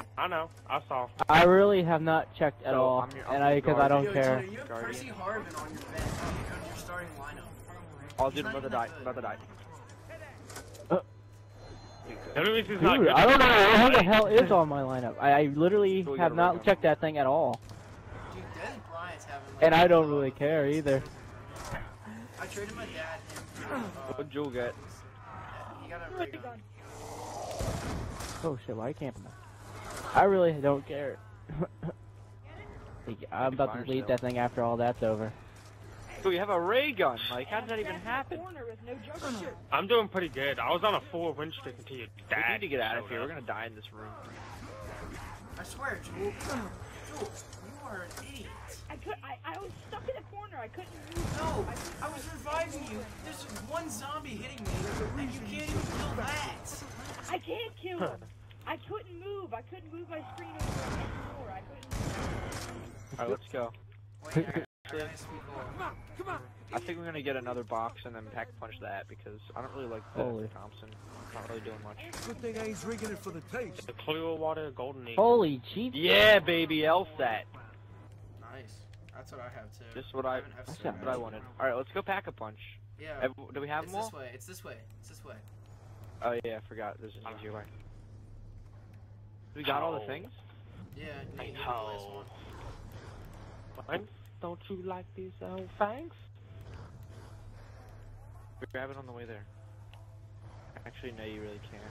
Falcons. I know, I saw. I really have not checked at So, all, I'm your- I'm and I because I don't Yo, care. Gino, you have Guardian. Percy Harvin on your bench, on your starting lineup. Oh, dude, not I'm about to die. that about to die. The only reason he's not Dude, I don't know is who the hell is on my lineup. I, I literally Go get have not ring checked that thing at all, Dude, Dez Bryant's having like. and I don't really care either. I traded my dad him. Uh, What'd Jewel get? He got a Ray ray gun. gun. Oh shit, why camping there? I really don't care. Like, I'm about to delete sale. that thing after all that's over. So you have a ray gun. Like, how did that even Stand in the happen? No I'm doing pretty good. I was on a four win streak until your We dad. need to get out of showed here. We're gonna die in this room. I swear, Jewel. Jewel, you are an idiot. I could. I, I was stuck in a corner. I couldn't move. No, I was reviving you. There's one zombie hitting me, and you can't even kill that. I can't kill him. I couldn't move. I couldn't move my screen over anymore. I couldn't. All right, let's go. Wait, I, I gotta speak over. Come on, come on. I think we're gonna get another box and then pack punch that because I don't really like the Holy. Thompson. Not really doing much. Good thing I ain't drinking it for the taste. The Clearwater Golden Eagle. Holy jeep! Yeah, baby, LSAT. Nice. That's what I have too. Just what I, haven't That's what I wanted. All right, let's go pack a punch. Yeah. Do we have it's them all? this way. It's this way. It's this way. Oh yeah, I forgot. There's an easier way. We got all the things. Yeah. Hey, Nate, you the last one. What? Don't you like these old fangs? We grab it on the way there. Actually, no, you really can't.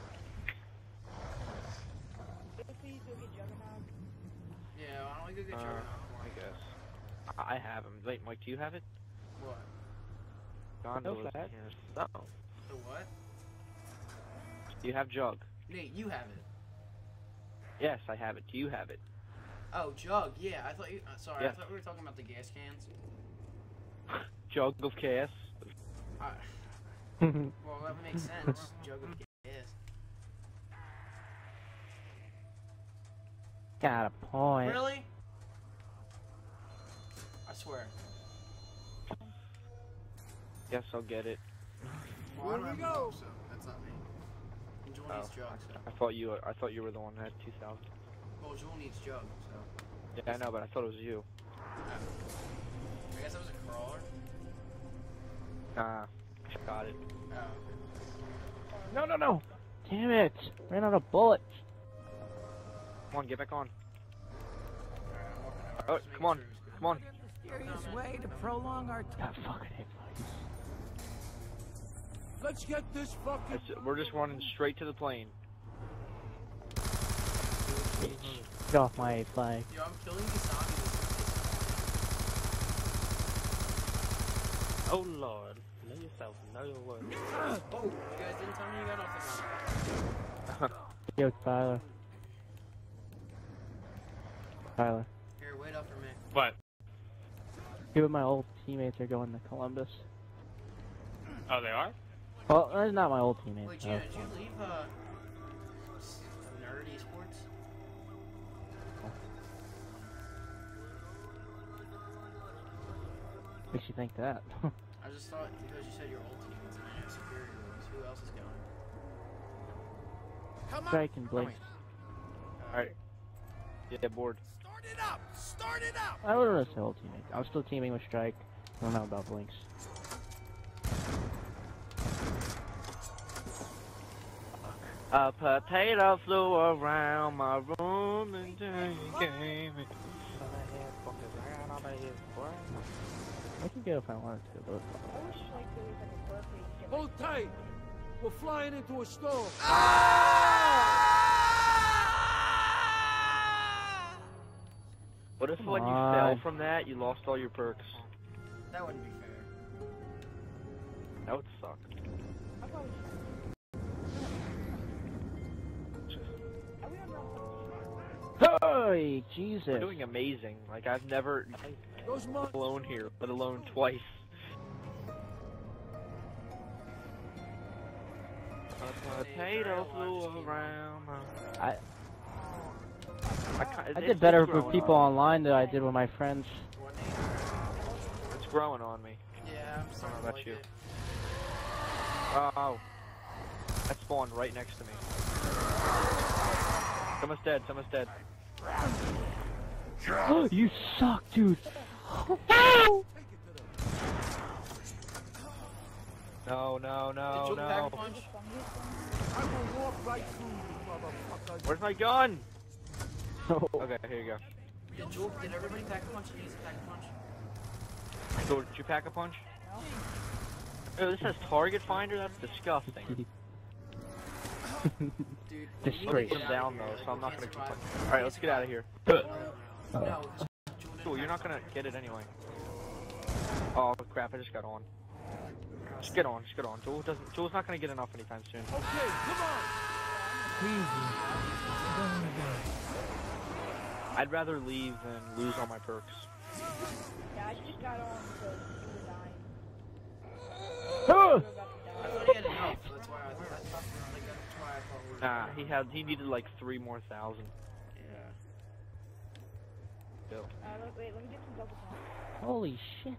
Please go get Juggernaut. Yeah. Why don't we go get Uh, Juggernaut I guess. I I have them. Wait, Mike, do you have it? What? Gondola's in fat. here. No. The what? You have jug. Nate, you have it. Yes, I have it. Do you have it? Oh, jug. Yeah. I thought you. Uh, sorry. I thought we were talking about the gas cans. Jug of chaos. I, well, that makes sense. jug of gas. Got a point. Really? I swear. Yes, I'll get it. Well, I don't Here have we a go. And Jewel Oh, needs jug, so. I thought you. I thought you were the one that had 2,000. Well, Jewel needs jug, so. Yeah, I know, but I thought it was you. Oh. I guess that was a crawler. Nah, got it. Oh. No, no, no! Damn it! Ran out of bullets. Come on, get back on. Alright, I'm walking over. Oh, come on. sure it's good. Come on. Mysterious way to prolong our God fucking hate bugs. Let's get this fucking. It's- we're just running straight to the plane. Get off my flag. Yo, I'm killing these zombies. Oh lord. Know yourself. Know your worth. Oh, you guys didn't tell me you got off the gun. Yo, Tyler. Tyler. Here, wait up for me. What? Two of my old teammates are going to Columbus. Oh, they are? Well, that's not my old teammates. Wait, though. Gina, did you leave uh, nerd esports? Makes you think that. I just thought because you said your old teammates and then your superior ones. Who else is going? Come on, Strike and Blake. Alright. Yeah, bored. start it up! Start it up! I wouldn't say old teammates. I'm still teaming with Strike. I don't know about Blinks. A potato flew around my room and came. I could go if I wanted to, but I wish like there was like a. Hold tight! We're flying into a storm. What if Come when you fell from that, you lost all your perks? That wouldn't be fair. That would suck. Hey, Jesus! We're doing amazing. Like, I've never Those monsters. flown here, let alone twice. A potato flew around my... I- I, ca- I it's- did better it's for people on online than I did with my friends. It's growing on me. Yeah, I'm sorry about like you. it. Oh. That spawned right next to me. Someone's dead, someone's dead. you suck, dude! No, no, no, Did you pack a no. punch? I will walk right you. Where's my gun? No. Okay, here you go. Did, Jewel, did everybody pack a punch? Did you pack a punch? So, did you pack a punch? Oh, this has target finder? That's disgusting. Dude, Disgrace. we need Look to them get out down though, Like, so I'm not gonna survive. complain. Alright, let's get out of here. No, Uh. no, 'cause Jewel didn't Cool, you're not gonna get it anyway. Oh crap, I just got on. Just get on, just get on. Joel doesn't Joel's not gonna get enough anytime soon. Okay, come on. I'd rather leave than lose all my perks. Yeah, I just got on because you were dying. Ah! You were about to I die. thought he had enough. That's why I thought. That's like, that's why I thought we were. Nah, he had he needed like three more thousand. Yeah. Uh, let- wait, let me get some double tap. Holy shit!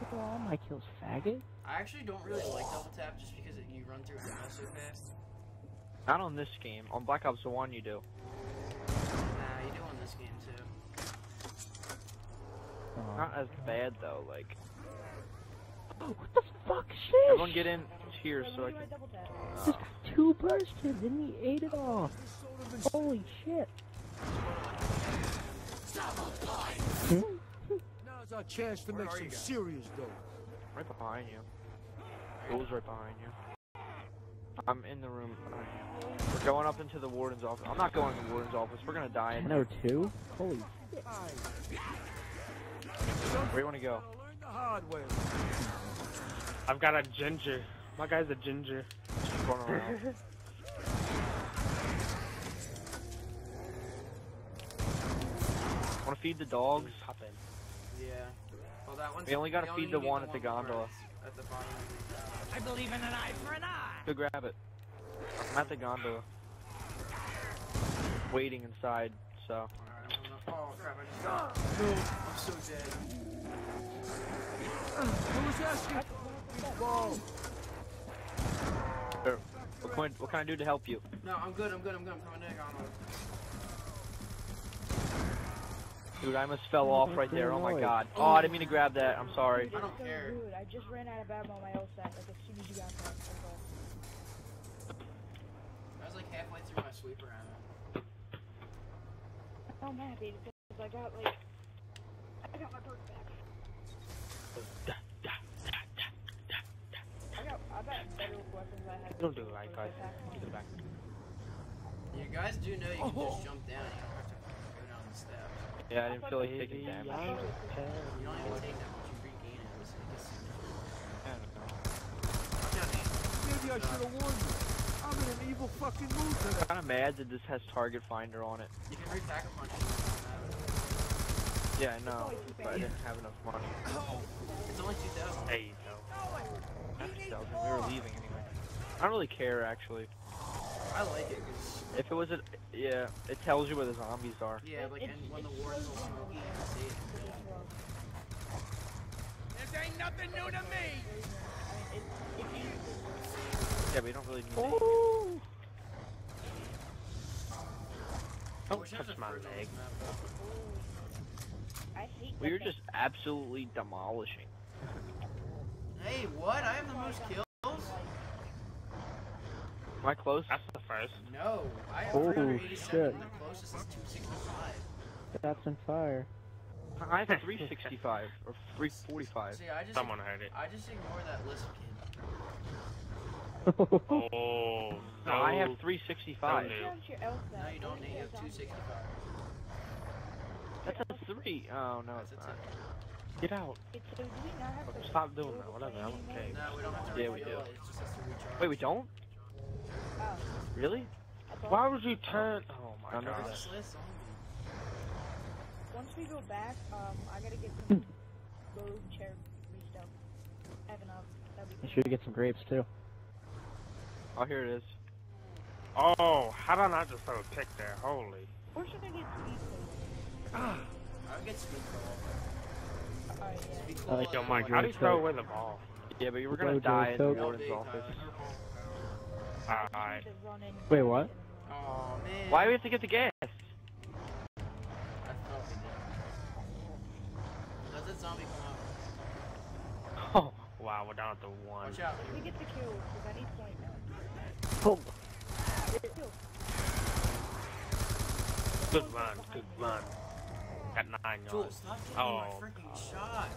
Look at all my kills, faggot. I actually don't really like double tap just because it, you run through it so fast. Not on this game. On Black Ops 1 you do. Nah, you do in this game too. Oh. Not as bad though, like what the fuck, shit? everyone get in here so I can do my double tap. Just two burst hits and he ate it all. Holy shit. Hmm? Now's our chance to Where make some serious dough. right behind you. Joel's right behind you. I'm in the room behind you. We're going up into the warden's office. I'm not going to the warden's office. We're gonna die in there. 1002? Holy Where do you wanna go? Gotta learn the hard way. I've got a ginger. My guy's a ginger. Just run around. Wanna feed the dogs? Pop in. Yeah. Well, that one's. We only gotta we feed the need one at the more gondola. At the bottom. of the- I believe in an eye for an eye. Go grab it. I'm at the gondola. Waiting inside, so. Alright, I'm gonna- Oh crap! I just got. No, I'm so dead. Who was asking? Ball. Sure. What can, I, what can I do to help you? No, I'm good. I'm good. I'm good. I'm coming to the. Dude, I almost fell off right there. Oh my god. Oh, I didn't mean to grab that. I'm sorry. I don't care. rude. I just ran out of ammo on my L set like as soon as you got back. That's all. I was like halfway through my sweeper ammo. I'm happy because I got like I got my perk back. I got I got better weapons I had. Don't do it like the guys. attack it back. You guys do know you can just oh. jump down. You don't have to go down the steps. Yeah, I didn't feel like taking damage. You don't even take that much. You regain it. It's, it gets Watch out, Nate. Maybe I should have warned you. I'm in an evil fucking mood today. I'm kind of mad that this has target finder on it. You can repack a punch. Yeah, I know, but I didn't have enough money. It's only 2,000. There you go. We were leaving anyway. I don't really care actually. I like it because, If it was a, yeah, it tells you where the zombies are. yeah, like, and when the warden's all smoky, you can see it. This ain't nothing new to me. Yeah, but you don't really need. Oh. Don't Wish touch my leg. map. I hate We were just absolutely demolishing. Hey, what? I have the most oh kills? Am I close? That's the first. No, I have Oh, 387. shit. The closest is 265. That's on fire. I have 365 or 345. See, I just Someone heard it. I just ignore that list kid. Oh, No, I have 365. No, no. Count your L set. No, you don't. Need you have 265. That's a three. Oh no, That's it's not. Get out. It's, so do we not have to Stop doing that. Whatever. plane I don't care. No, we don't have to Yeah, we do. it. It just has to recharge. Wait, we don't? Oh, Really? Why would you turn? Oh my I god. that. This list zombie. Once we go back, um, I gotta get some road cherry stuff. I have enough. Be You good. should get some grapes too. Oh, here it is. Oh, how did I not just throw a pick there? Holy. Or should I get speed cola? I would get speed cola. Alright, yeah. Speed I like Yo, Mike, how do you throw away the ball? Yeah, but you were gonna die in the Joe's all warden's office. Tyler. Alright. To run in Wait, what? Oh man. Why do we have to get the gas? I thought. Does that zombie come up? Oh, Wow, we're down to one. Watch out. We get the kills, because I need point now. Oh. Good run, good run. Got nine Joel, yards. stop getting Oh, my freaking shot.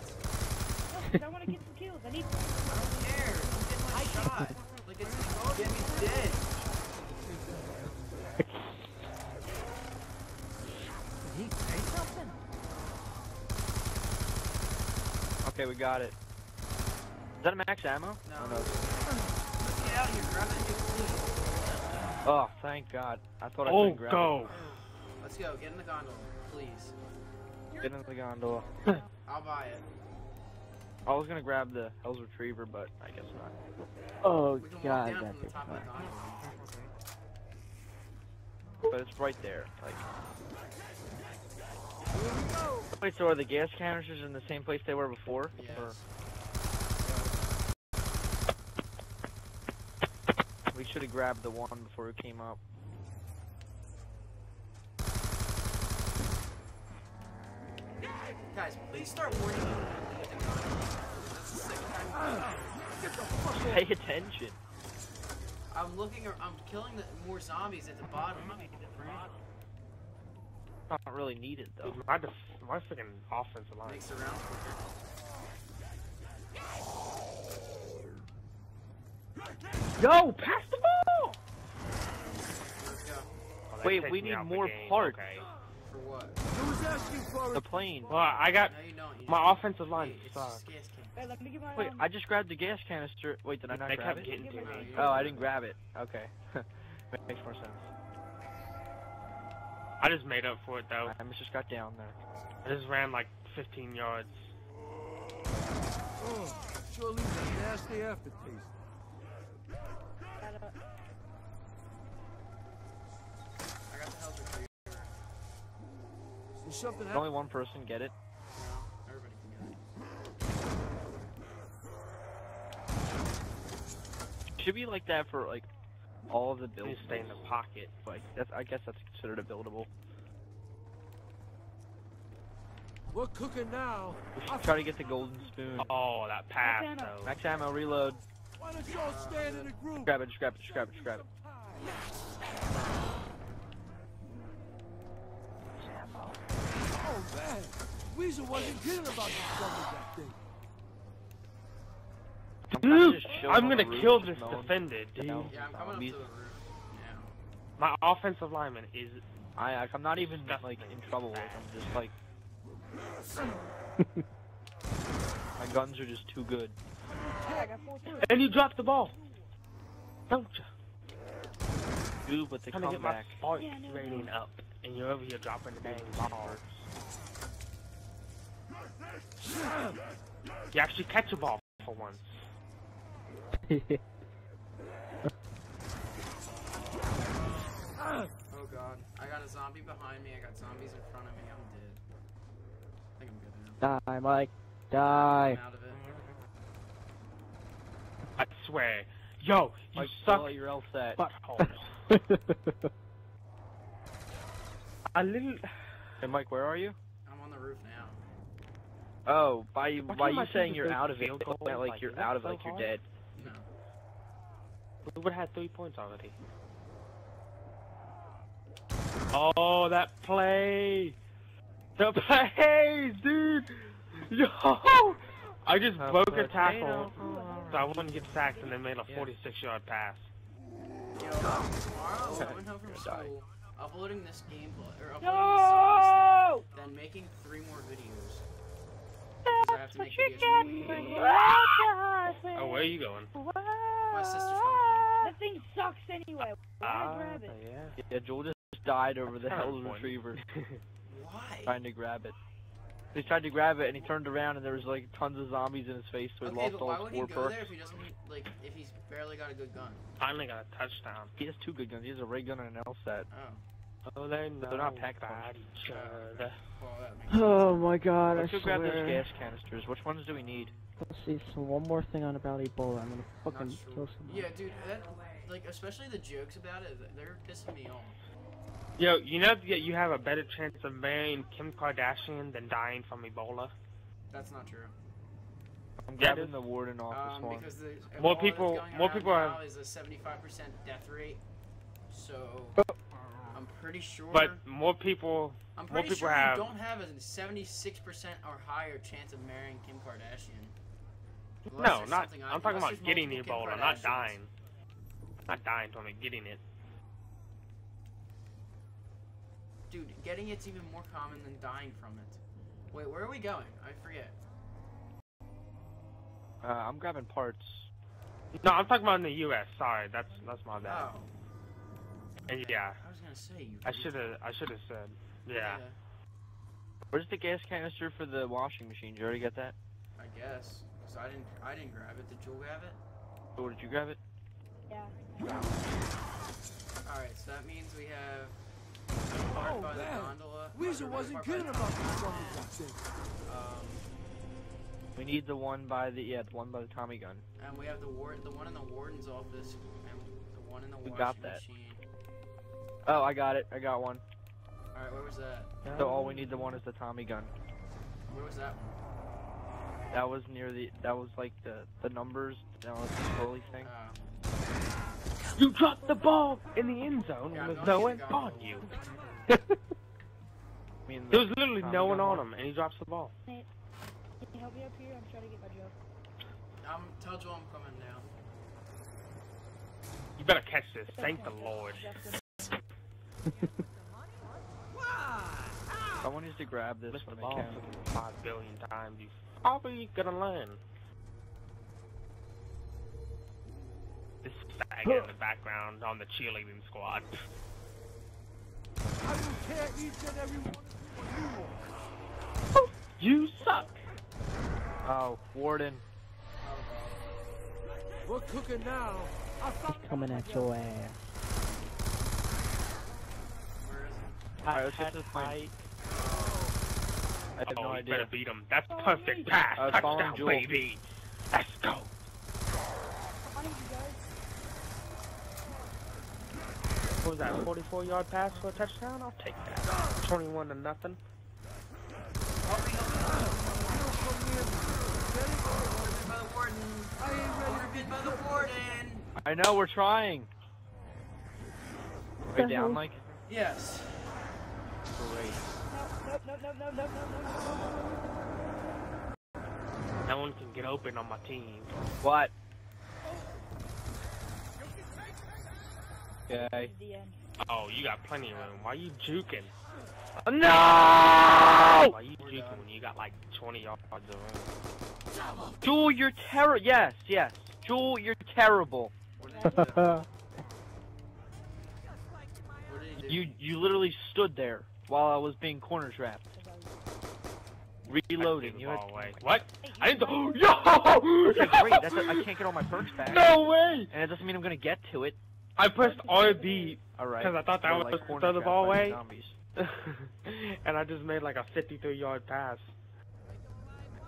No, 'cause I wanna get some kills. I need I don't care. Don't get my shot. Like it's gonna get me dead. Did he say something? okay, we got it. Is that a max ammo? No. Oh, no. Let's get out of here. Grab that. Oh, thank God. I thought I Oh, couldn't grab go. Let's go. Get in the gondola, please. Get into the gondola. I'll buy it. I was gonna grab the Hell's Retriever, but I guess not. Oh We can walk god, that from the top of the But it's right there. Like. Wait, so are the gas canisters in the same place they were before? Yes. Or we should have grabbed the one before it came up. Guys, please start warning me when I leave the gondola. That's the. Pay attention. I'm looking. I'm killing the more zombies at the bottom. Not really needed though. Dude, my, def- my freaking offensive line. Makes the round. Yo, pass the ball! Oh, Wait, we need more game, parts. Okay. For what? Who's asking for The plane. Well, I got No, you don't. You my just- offensive line Hey, sucks. gas can. Wait, let me get my Wait, um, I just grabbed the gas canister. Wait, did I not They grab kept it? getting to me. Oh, I didn't grab it. Okay. Makes more sense. I just made up for it though. I just got down there. I just ran like 15 yards. Oh, sure leaves a nasty aftertaste. I got the Hell's Retriever. So something only one person get it. No, everybody can get it. Should be like that for like all of the You builds. stay in the pocket. Like that's, I guess that's considered a buildable. We're cooking now. We should try to get the golden spoon. Oh, that pass Max ammo. though. Max ammo, reload. Why don't y'all stand in a group? Grab it, just grab it, just grab it, just grab it. Oh man, Weasel wasn't kidding about this Blundergat thing. I'm Dude, I'm gonna roof, kill this mowing defender, dude. down Yeah, I'm coming up to the roof now. My offensive lineman is I, I, I'm not even like in trouble with. I'm just like. My guns are just too good. Yeah, I got four too. And you dropped the ball. Don't you? Dude, but the Trying to get my comeback. spark Yeah, no, no. rating up, and you're over here dropping the dang ball. You actually catch a ball for once. Oh god. I got a zombie behind me, I got zombies in front of me, I'm dead. I think I'm good now. Die, Mike. Die. I'm out of it. I swear. Yo, you Like, suck. well, you're all set. buttholes. a little. Hey, Mike, where are you? I'm on the roof now. Oh, by Why by can't you saying you're out of it, like, Like, you're out of it, so like you're hard? dead. No. We would have had three points already. Oh, that play! The plays, dude! Yo! I just A broke a tackle, so I wouldn't get sacked, and then made a 46-yard pass. Yo, tomorrow, Okay. coming home from school, uploading this gameplay, or uploading this series No! thing, then making three more videos. 'Cause I have to make videos. Oh, where are you going? My sister's coming That thing sucks anyway. Why Ah, grab it? yeah. Yeah, Joel just died over the hell retriever. Why? trying to grab it. He tried to grab it and he turned around and there was like tons of zombies in his face, so he Okay, lost but all why his would he four go perks. there if he doesn't, like, if he's barely got a good gun? Finally got a touchdown. He has two good guns. He has a ray gun and an LSAT. Oh. Oh, they know they're not packed about punch. each other. Well, that makes sense. Oh my god, I Let's go grab those swear. gas canisters. Which ones do we need? Let's see, so one more thing on about Ebola. I'm gonna fucking sure. kill someone. Yeah, dude, that, like, especially the jokes about it, they're pissing me off. Yo, you know that you have a better chance of marrying Kim Kardashian than dying from Ebola? That's not true. I'm Yeah, grabbing dude. the warden office Um, one. because the More people- going more people now have- is a 75% death rate. So I'm pretty sure. But more people, I'm more pretty people sure have- you don't have a 76% or higher chance of marrying Kim Kardashian. Unless no, not. something I- I'm talking about getting the Ebola, not Kardashians. dying. Not dying from it, getting it. Dude, getting it's even more common than dying from it. Wait, where are we going? I forget. Uh, I'm grabbing parts. No, I'm talking about in the U.S. Sorry, that's that's my bad. Oh, And yeah, I was gonna say you. I should have I should have said. Yeah. Where's the gas canister for the washing machine? Did you already get that? I guess. Cause I didn't. I didn't grab it. Did you grab it? Or did you grab it? Yeah. All right. So that means we have. Park Oh, by the man. gondola. Weasel wasn't by kidding about this Blundergat thing. Um, We need the one by the yeah, the one by the Tommy gun. and we have the ward, the one in the warden's office, and the one in the We washing got that. machine. Oh, I got it. I got one. All right. Where was that? So all we need the one is the Tommy gun. Where was that one? That was near the. That was like the the numbers. That was the scrolly thing. Oh. You dropped the ball in the end zone Yeah, and there's no one on you. I mean, There was literally no one on him, and he drops the ball. Can you help me up here? I'm trying to get my job. I'm tell Joel I'm coming down. You better catch this. Thank the Lord. Justin. Someone needs to grab this Missed the ball five billion times. You probably gonna learn. This faggot in the background on the cheerleading squad. I don't care each and every one of you what you suck. Oh, warden. We're cooking now. I found Coming at your ass. Where is it? Alright, let's get to the plane. I have oh, no idea. better beat him. That's perfect pass. Uh, Touchdown, baby. Let's go. What was that, 44 yard pass for a touchdown? I'll take that. 21 to nothing. I know, we're trying. Right down, Mike? Yes. Great. No one can get open on my team. What? Okay. Oh, you got plenty of room. Why are you juking? No! Why are you juking when you got like 20 yards of room? Jewel, you're terrible. Yes, yes. Jewel, you're terrible. you you literally stood there while I was being corner trapped. Reloading. You had... ball away. What? Hey, I didn't. you- Yo! Okay, great. That's a, I can't get all my perks back. No way! And it doesn't mean I'm gonna get to it. I pressed RB All right. because I thought that We're, was like, to throw the ball away, Zombies. and I just made like a 53 yard pass.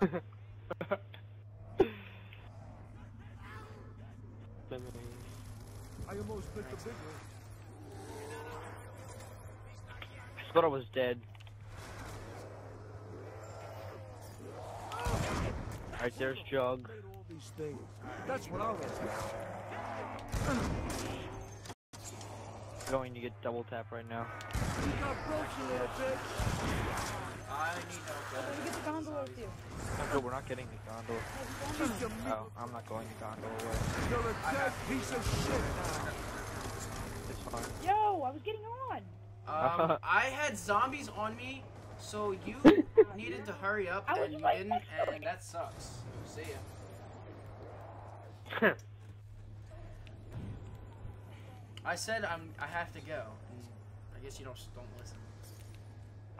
I almost bit the big one. I thought I was dead. Alright, there's Jug. Made all these things. That's what I want. Going to get double tap right now. You got broke, you little bitch. I need help, Let me guys. get the gondola with you. No, we're not getting the gondola. Get Oh, I'm not going to gondola away. You're a dead piece of shit. It's fine. Yo, I was getting on. Um, I had zombies on me, so you needed to hurry up, and you didn't, next to and that sucks. See ya. I said I'm. I have to go. I guess you don't don't listen.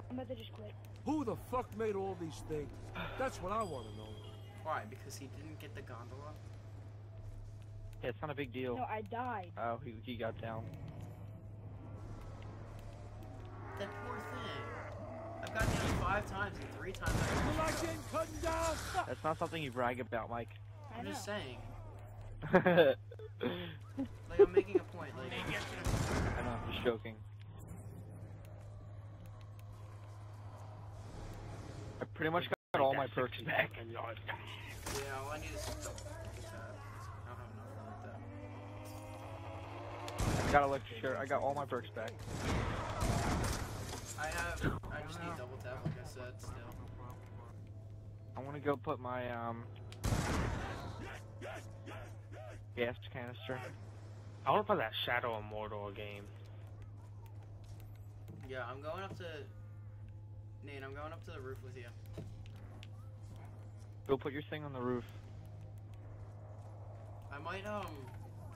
I'm about to just quit. Who the fuck made all these things? That's what I want to know. Why? Because he didn't get the gondola. Yeah, it's not a big deal. No, I died. Oh, he, he got down. That poor thing. I've gotten him five times, and three times I. You like getting cut down? That's not something you brag about, Mike. I I'm know. just saying. Like I'm making a point. Like know, I'm just joking. I pretty much got all my perks back. yeah, all I need to some double. I don't have enough like that. I got electric shirt. I got all my perks back. I have. I just need double tap, like I said. Still. I want to go put my um gas canister. I want to play that Shadow of Mordor game. Yeah, I'm going up to. Nate, I'm going up to the roof with you. Go put your thing on the roof. I might um.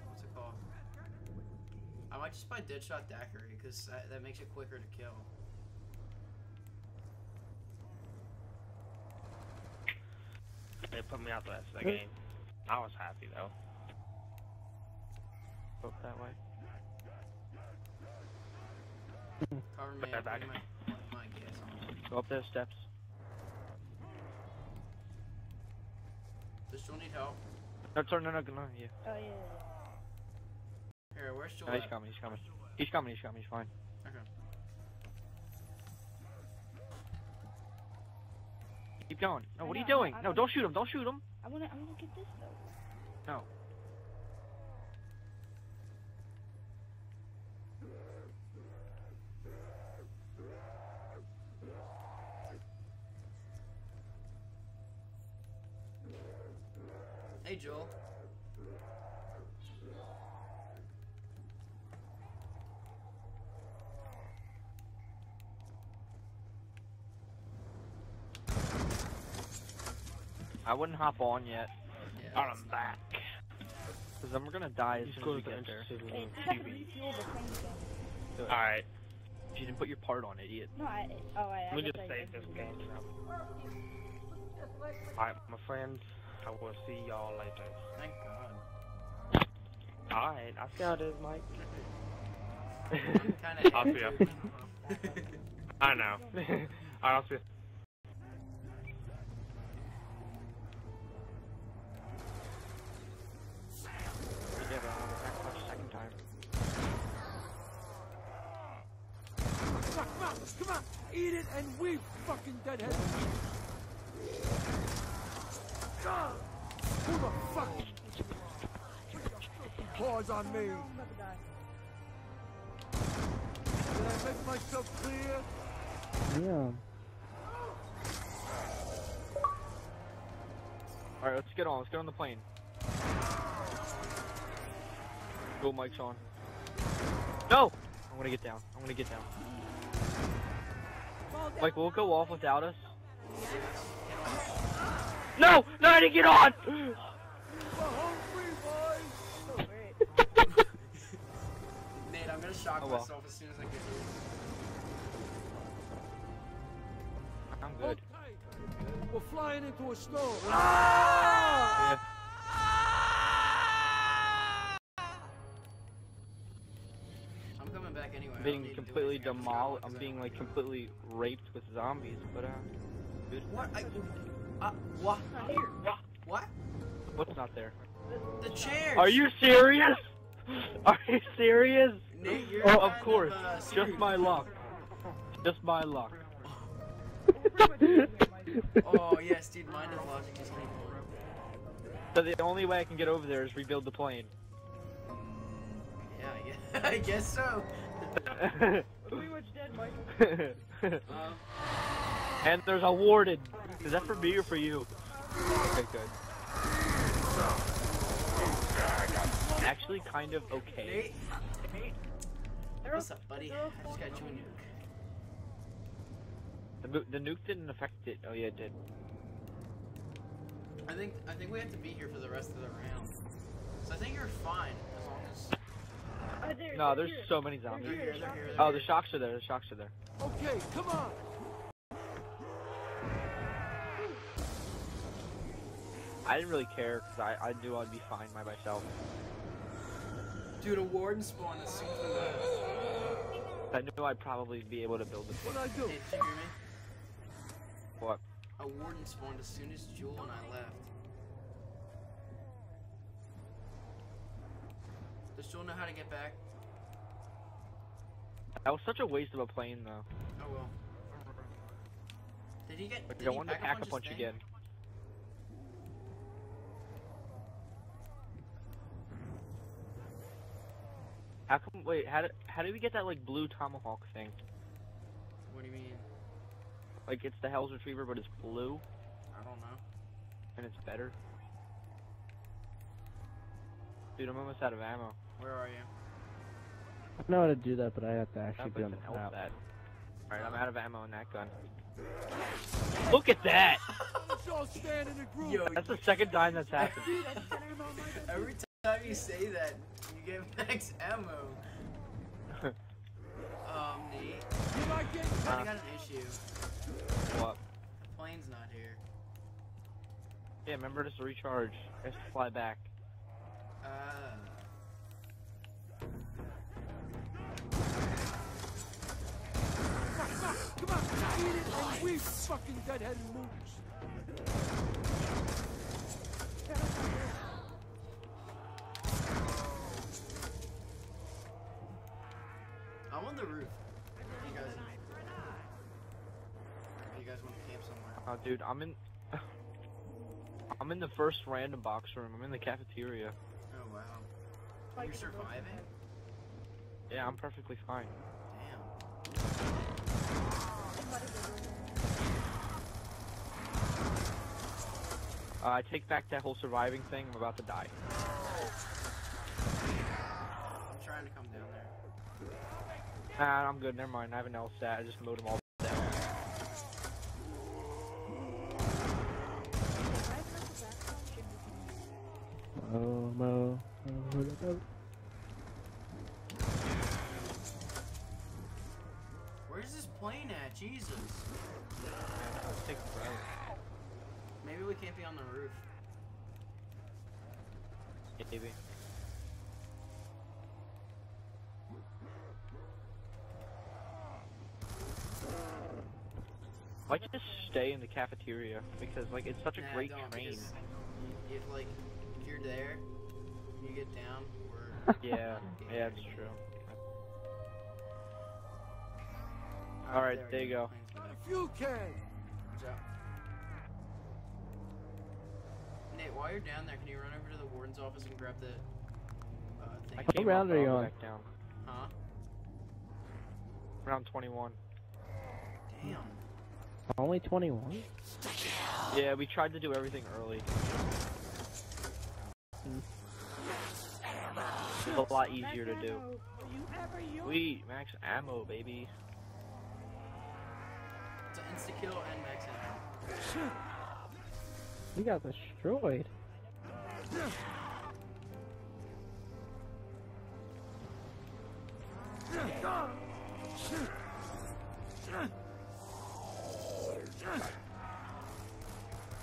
What's it called? I might just buy Deadshot Daiquiri because that, that makes it quicker to kill. They put me out the rest of the game. I was happy though. Go that way. Cover me up. back. my, my gas on. Go up those steps. Does Joel need help? No, sorry, no, no, no, yeah. Oh, yeah, yeah, yeah. Here, where's Joel? No, he's coming, he's coming. He's coming, he's coming, he's fine. Going. No, I what are you know, I- doing? I'm- No, don't shoot him, don't shoot him. I wanna, I wanna get this though. No. Hey, Joel. I wouldn't hop on yet. Yeah. But I'm back. Because then we're gonna die as soon as we get there. interested Hey, you have to TV. refuel the thing again. Do it. Alright, You didn't put your part on, idiot. No, I, oh, I, I let me guess just I, save I this game. Alright, my friends, I will see y'all later. Thank God. Alright, I see how it is, Mike. I'm kind of. I'll see ya. I know. Alright, I'll see ya. Come on, come on, come on. Eat it and we fucking deadhead. God. Who the fuck? paws on me. no, I'm about to die. Did I make myself clear? Yeah. Alright, let's get on. Let's get on the plane. Go, mic's on. No! I'm gonna get down. I'm gonna get down. Like, will it go off without us? No! No, I didn't get on! We're hungry, boys. So great. Nate, I'm gonna shock Oh, well. myself as soon as I get here. I'm good. Okay. We're flying into a storm. Ah! Yeah. Being completely demolished. I'm being like completely raped with zombies, but uh, good. What? I, uh, what? What? What's not there? The chairs. Are you serious? Are you serious? Nate, Oh, of course. uh, Just my luck. Just my luck. Oh yes, dude, mine is logic is. So the only way I can get over there is rebuild the plane. Yeah, I guess, I guess so. We're pretty much dead, Mike. Uh, and there's a warden. Is that for me or for you? Okay, good. Actually, kind of okay. Nate. What's up, buddy? I just got you a nuke. The, the nuke didn't affect it. Oh yeah, it did. I think I think we have to be here for the rest of the round. So I think you're fine as long as Oh, there, No, there's here. so many zombies. they're here, here. They're here. Oh, they're the shocks are there. The shocks are there. Okay, come on. I didn't really care because I, I knew I'd be fine by myself. Dude, a warden spawned as soon as. I knew I'd probably be able to build it. What I do? Hey, did you hear me? What? A warden spawned as soon as Jewel and I left. Does Jewel know how to get back? That was such a waste of a plane, though. Oh well. Did he get? Did I he wanted to pack a punch thing? again. How come? Wait, how did how did we get that like blue tomahawk thing? What do you mean? Like it's the Hell's Retriever, but it's blue I don't know. and it's better. Dude, I'm almost out of ammo. Where are you? I know how to do that, but I have to actually Sounds be on the map. LSAT. Alright, I'm out of ammo in that gun. Look at that! Let's all stand in a group. Yo, That's the second time that's happened. every time you say that, you get max ammo. Um, Nate, You might get I Uh, got an issue. what? The plane's not here. Yeah, remember just to recharge. I have to fly back. Uh, Come on, eat it and we fucking deadhead moose. I'm on the roof. If you guys, if you guys want to camp somewhere. Oh, dude, I'm in. I'm in the first random box room. I'm in the cafeteria. Oh wow. You're surviving? Yeah, I'm perfectly fine. Damn. Uh, I take back that whole surviving thing. I'm about to die. I'm trying to come down there. Nah, I'm good. Never mind. I have an LSAT. I just mowed them all down. Oh, no. Oh, no. Where's this plane at? Jesus. Let's take forever. Maybe we can't be on the roof. Maybe. Why don't you just stay in the cafeteria? Because like it's such a Nah, great don't, train. because You, if like, if you're there, you get down. We're Yeah, yeah, it's true. Alright, there you go. Not a fuel can. Nate, while you're down there, can you run over to the warden's office and grab the uh, thing. I What came round up, are you I'll on? Back down. Huh? Round 21. Damn. Only 21? Yeah, we tried to do everything early. It's a lot easier to do. Sweet, max ammo, baby. It's an insta kill and max ammo. You got destroyed.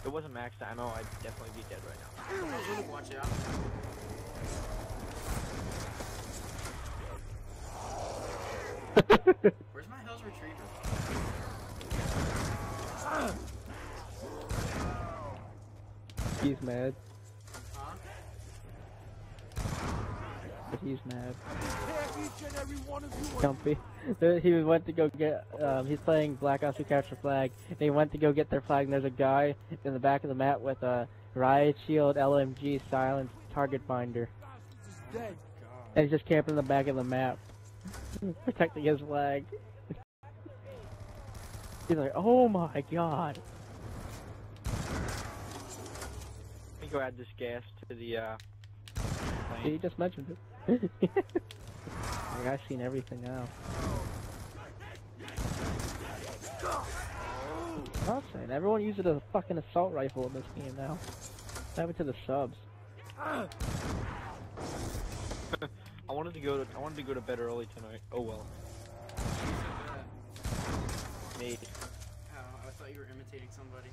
If it wasn't max ammo, I'd definitely be dead right now. Watch out. Where's my Hell's Retriever? He's mad. Huh? But he's mad. Tear each and every one of you Comfy. He went to go get, um, he's playing Black Ops 2 Capture Flag. And he went to go get their flag, and there's a guy in the back of the map with a riot shield, LMG, silence, target finder. is. And he's just camping in the back of the map, protecting his flag. He's like, oh my god. Let me go add this gas to the, uh, He just mentioned it. Like, I've seen everything now. I'm saying, everyone uses a fucking assault rifle in this game now. What happened to the subs? I wanted to go to, I wanted to go to bed early tonight. Oh well. Made. Oh, I thought you were imitating somebody.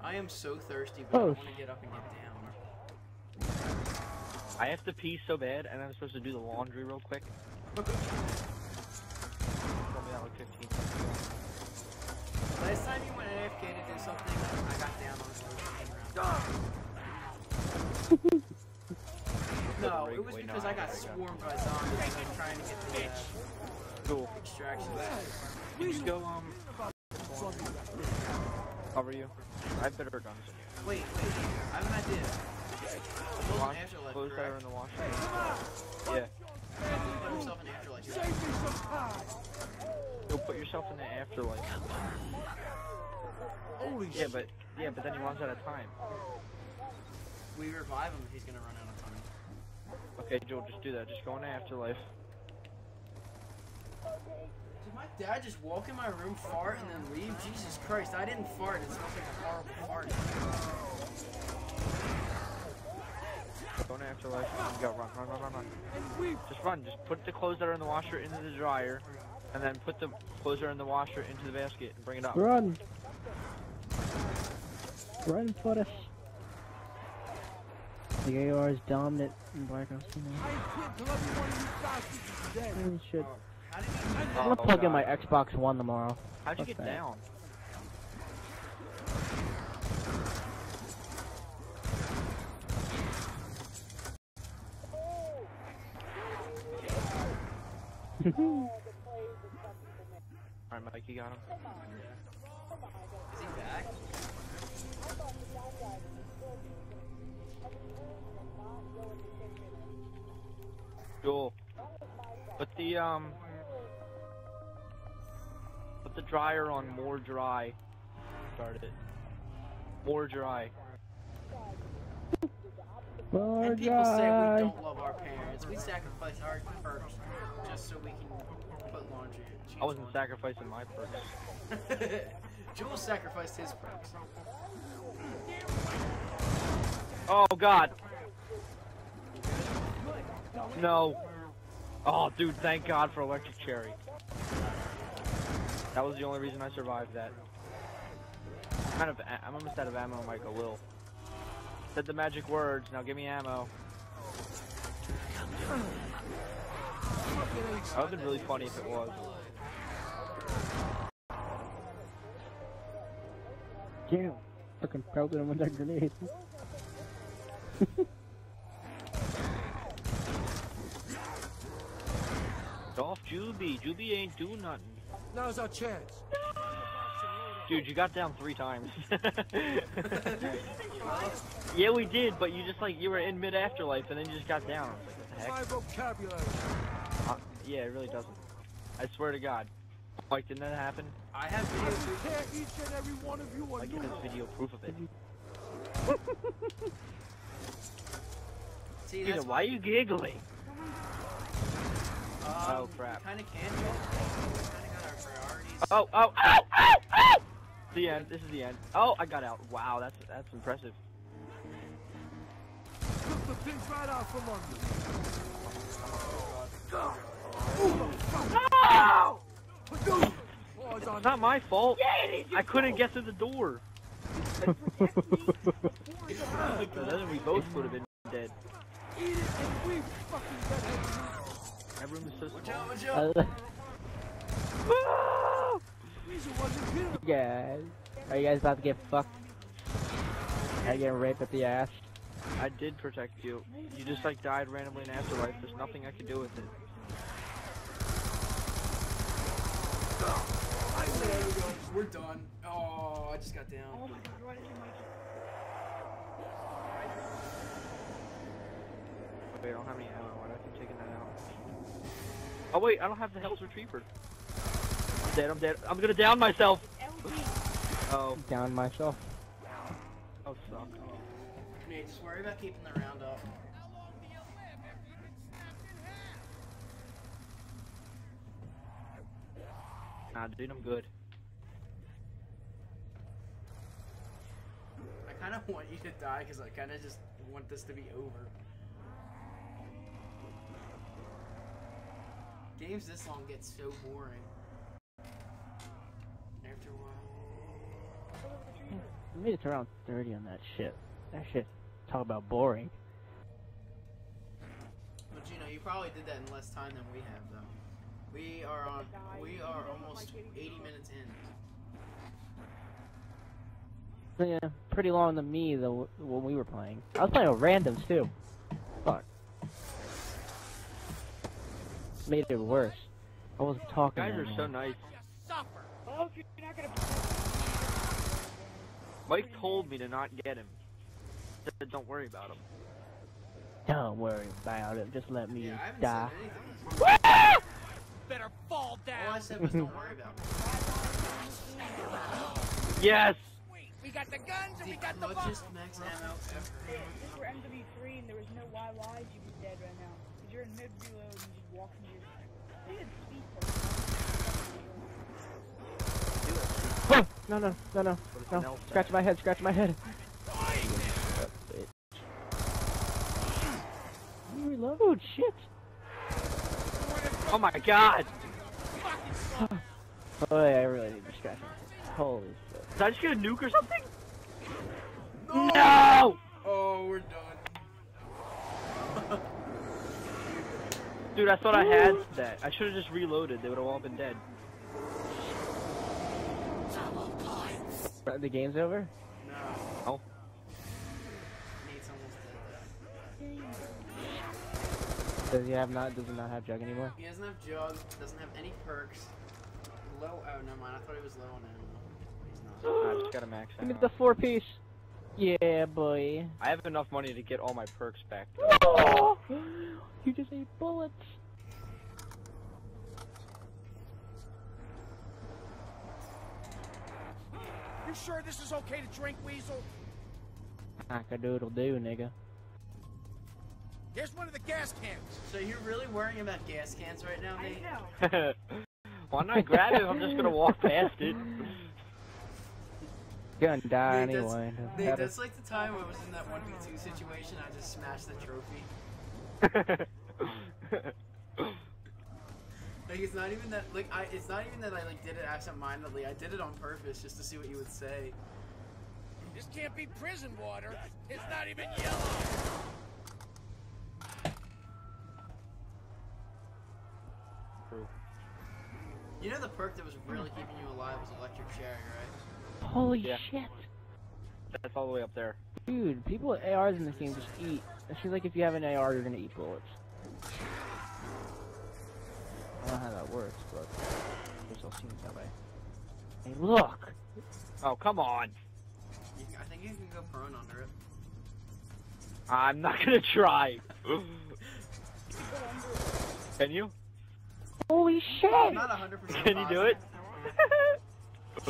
I am so thirsty, but I Oh, want to get up and get down. I have to pee so bad, and I'm supposed to do the laundry real quick. Told me that like 15 minutes ago. Last time you went AFK to do something, I got down on the road. No, it was because I got swarmed by zombies and I'm trying to get the uh, Cool. extraction. Can you go, um, cover you? I have better guns than you. Wait, wait, I have an idea. Build Wash, an afterlife, clothes that are in the wash. Yeah. Put yourself in afterlife. Save me some time. Go put yourself in the afterlife. Holy Yeah, shit. but yeah, but then he runs out of time. We revive him, he's gonna run out of time. Okay, Joel, just do that. Just go in the afterlife. Did my dad just walk in my room, fart, and then leave? Jesus Christ, I didn't fart. It smells like a horrible fart. Go in the afterlife. And go run, run, run, run, run. Just run. Just put the clothes that are in the washer into the dryer, and then put the clothes that are in the washer into the basket and bring it up. Run! Run, Forrest. The AR is dominant in Black Ops 2 now. I quit till every one of you bastards is. Holy shit. Oh. How did you I'm Oh, gonna plug in my Xbox One tomorrow. How'd you Fuck get that. down? Alright, Mike, you got him. Is he back? Joel, put the um, put the dryer on more dry. Start it. More dry. More and people say dry. we don't love our parents. We sacrifice our perks just so we can put laundry. I wasn't sacrificing my perks. Jules sacrificed his perks. Oh God. No. Oh, dude, thank God for electric cherry. That was the only reason I survived that. I'm out of, I'm almost out of ammo, Michael. Will. Said the magic words. Now give me ammo. That would've been really funny if it was. Damn. Fucking pelted him with that grenade. Dolph Juby. Juby ain't do nothing. Now's our chance. Dude, you got down three times. Yeah, we did, but you just like you were in mid afterlife and then you just got down. I was like, what the heck? My vocabulary. Uh, yeah, it really doesn't. I swear to God. Like, didn't that happen? I have video proof. each and every one of you a Mike new video proof of it. See, Peter, why are you giggling? Um, Oh, crap. Kind of can go. We kind of got our priorities. Oh, oh, ow, ow, ow! The end. This is the end. Oh, I got out. Wow, that's that's impressive. Took the things right out from under. No! Paws It's not my fault. I couldn't get through the door. So then we both would have been dead. Eat it and we fucking redheads. That room is so small. guys, are you guys about to get fucked? Are you getting raped at the ass? I did protect you. You just like died randomly in afterlife. There's nothing I could do with it. There we go. We're done. Oh, I just got down. Oh my god, why did Wait, I don't have any ammo. Why do I keep taking that out? Oh wait, I don't have the Hell's Retriever. I'm dead. I'm dead. I'm gonna down myself. Oh, Down myself. oh suck. Nate, just worry about keeping the round up. Nah, dude, I'm good. I kind of want you to die because I kind of just want this to be over. Games this long get so boring. After a while. I made it to around 30 on that shit. That shit, talk about boring. But you know, you probably did that in less time than we have, though. We are on. We are almost 80 minutes in. Yeah, pretty long to me though when we were playing. I was playing with randoms too. Fuck. Made it worse. I wasn't talking. You guys are so nice. Well, you're not gonna. Mike told me to not get him. Said don't worry about him. Don't worry about it. Just let me Yeah, I die. said anything. Better fall All I said was don't worry about it. Yes. We got the guns and we got the clutchest max ammo ever. If this were MW3 and there was no YYs, you'd be dead right now. Because you're in mid reload and you just walk into your. I think it's speed post. no, no, no, no, no. Scratch my head. Scratch my head. Reload. Shit. Oh my god! Oh, yeah, I really need to scratch my head. Holy shit. Did I just get a nuke or something? No! Oh, we're done. Dude, I thought I had that. I should have just reloaded. They would have all been dead. The game's over. No. Oh. Nate's almost dead. Does he have not? Does he not have jug anymore? He doesn't have jug. Doesn't have any perks. Low. Oh, never mind. I thought he was low on ammo. He's not. I just got a max Give me the four piece. Yeah, boy. I have enough money to get all my perks back. Oh, you just ate bullets. You sure this is okay to drink, Weasel? Cock-a-doodle do, nigga. Here's one of the gas cans. So you're really worrying about gas cans right now, I know. Why not grab it? I'm just gonna walk past it. Gonna die Nate, that's- anyway. Nate, that's like the time I was in that 1v2 situation. I just smashed the trophy. Like it's not even that. Like I. It's not even that I like did it absentmindedly. I did it on purpose just to see what you would say. This can't be prison water. It's not even yellow. You know the perk that was really keeping you alive was electric cherry, right? Holy Yeah. shit. That's all the way up there. Dude, people with ARs in this game just eat. It seems like if you have an AR, you're gonna eat bullets. I don't know how that works, but it still seems that way. Hey, look. Oh, come on. You, I think you can go prone under it. I'm not gonna try. Go under it. Can you? Holy shit! I'm not 100% Can you do it?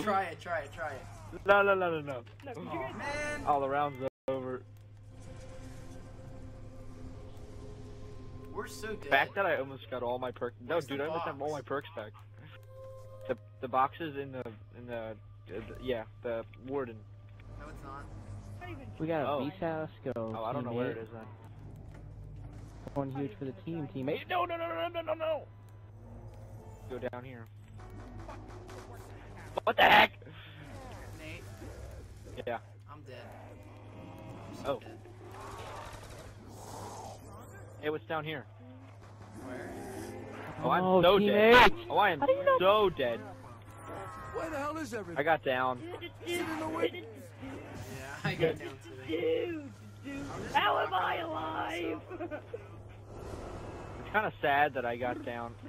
Try it, try it, try it. No, no, no, no, no. Look, Oh, man. All the rounds are over. We're so dead. The fact that I almost got all my perks. No, dude, I almost have all my perks back. The the boxes in the in the, uh, the yeah the warden. No, it's not. not We got a Oh. beast house. Go. Oh, I don't know where it teammate. is then. One huge for the team, teammate. No, no, no, no, no, no, no. Go down here. What the heck? Nate, Yeah. I'm dead. I'm so Oh. dead. Hey, what's down here? Where? Oh, I'm Oh, so teammate. dead. Oh, I am you know- so dead. Where the hell is I got down. Sit in the way. Yeah, I got down to the. Dude, dude, I'm just how am I alive? It's kind of sad that I got down. Oh,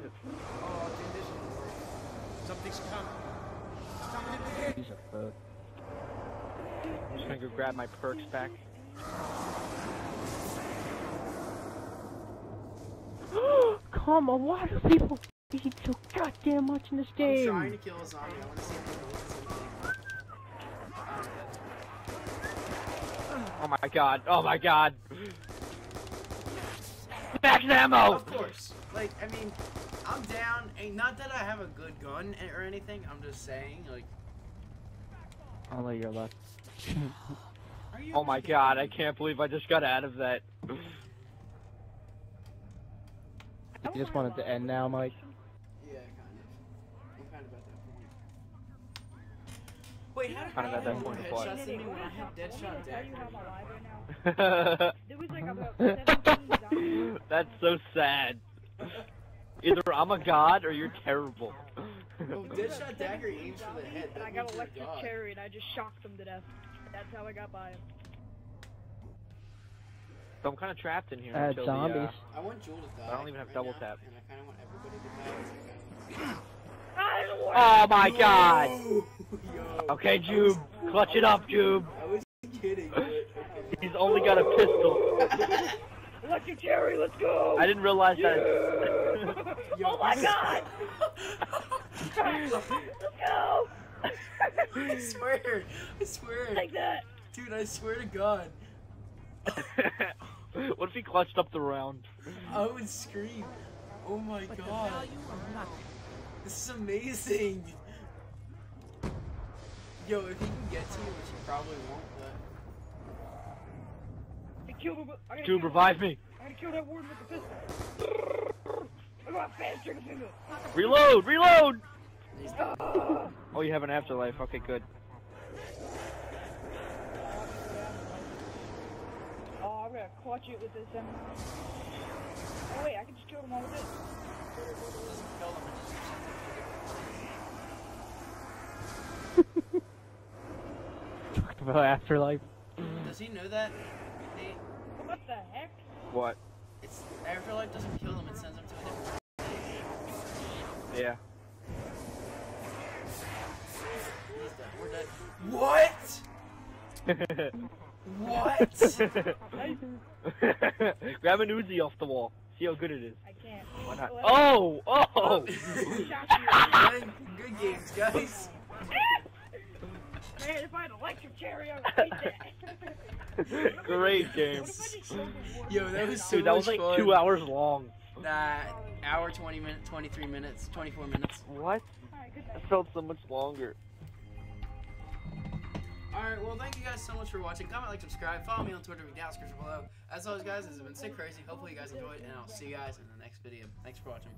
dude, this is worse. Something's coming. It's in big. He's a fuck. I'm just gonna go grab my perks back. Come on, why do people eat so goddamn much in this I'm trying game? to kill a zombie. I want to see if they go something. Oh my god. Oh my god. Max ammo. Of course. Like, I mean, I'm down. And not that I have a good gun or anything. I'm just saying, like, I'll let your luck. Oh my god. I can't believe I just got out of that. You just want it to end now, Mike? Yeah, kind of. I'm kind of at that point. Wait, how did I at that have more point of headshots than me when I have Deadshot to tell you how Dagger? I'm alive right now? There was like about 17. That's so sad. Either I'm a god or you're terrible. Well, Deadshot Dagger aims for the head. And I got means electric God. cherry and I just shocked them to death. That's how I got by him. So I'm kind of trapped in here Uh, until zombies. the. Uh, I want Jewel to die. I don't even have right double now, tap. And I kind of want everybody to die. oh my god. Yo, yo. Okay, Jube. Clutch it up, Jube. I was kidding. But okay. He's only got a pistol. Electric Jerry, let's go! I didn't realize that. Yo, Oh my god! let's go! I swear. I swear. Like that. Dude, I swear to God. what if he clutched up the round? I would scream. Oh my god. This is amazing. Yo, if he can get to you, which he probably won't, but. I killed him. I gotta kill- revive me. I gotta kill that warden with the pistol. I got fast trigger finger. Reload, reload. Oh, you have an afterlife. Okay, good. Oh, I'm gonna clutch it with this. Um... Oh wait, I can just kill them all with this. Kill him and just- Talk about afterlife. Does he know that? Nate? What the heck? What? It's Afterlife doesn't kill him, it sends him to a different Yeah. He's dead. We're dead. What? What? Grab an Uzi off the wall. See how good it is. I can't. Why not? Well, Oh! Oh! oh. good, good games, guys. Man, if I had electric cherry, I would take that. Great game. What if I just killed the warden? Yo, that was so Dude, that was like fun. two hours long. Nah, hour, 20 minutes, 23 minutes, 24 minutes. What? Alright, good That felt so much longer. Alright, well, thank you guys so much for watching. Comment, like, subscribe. Follow me on Twitter, down in the description below. As always, guys, this has been SiQ CraZi. Hopefully, you guys enjoyed, and I'll see you guys in the next video. Thanks for watching.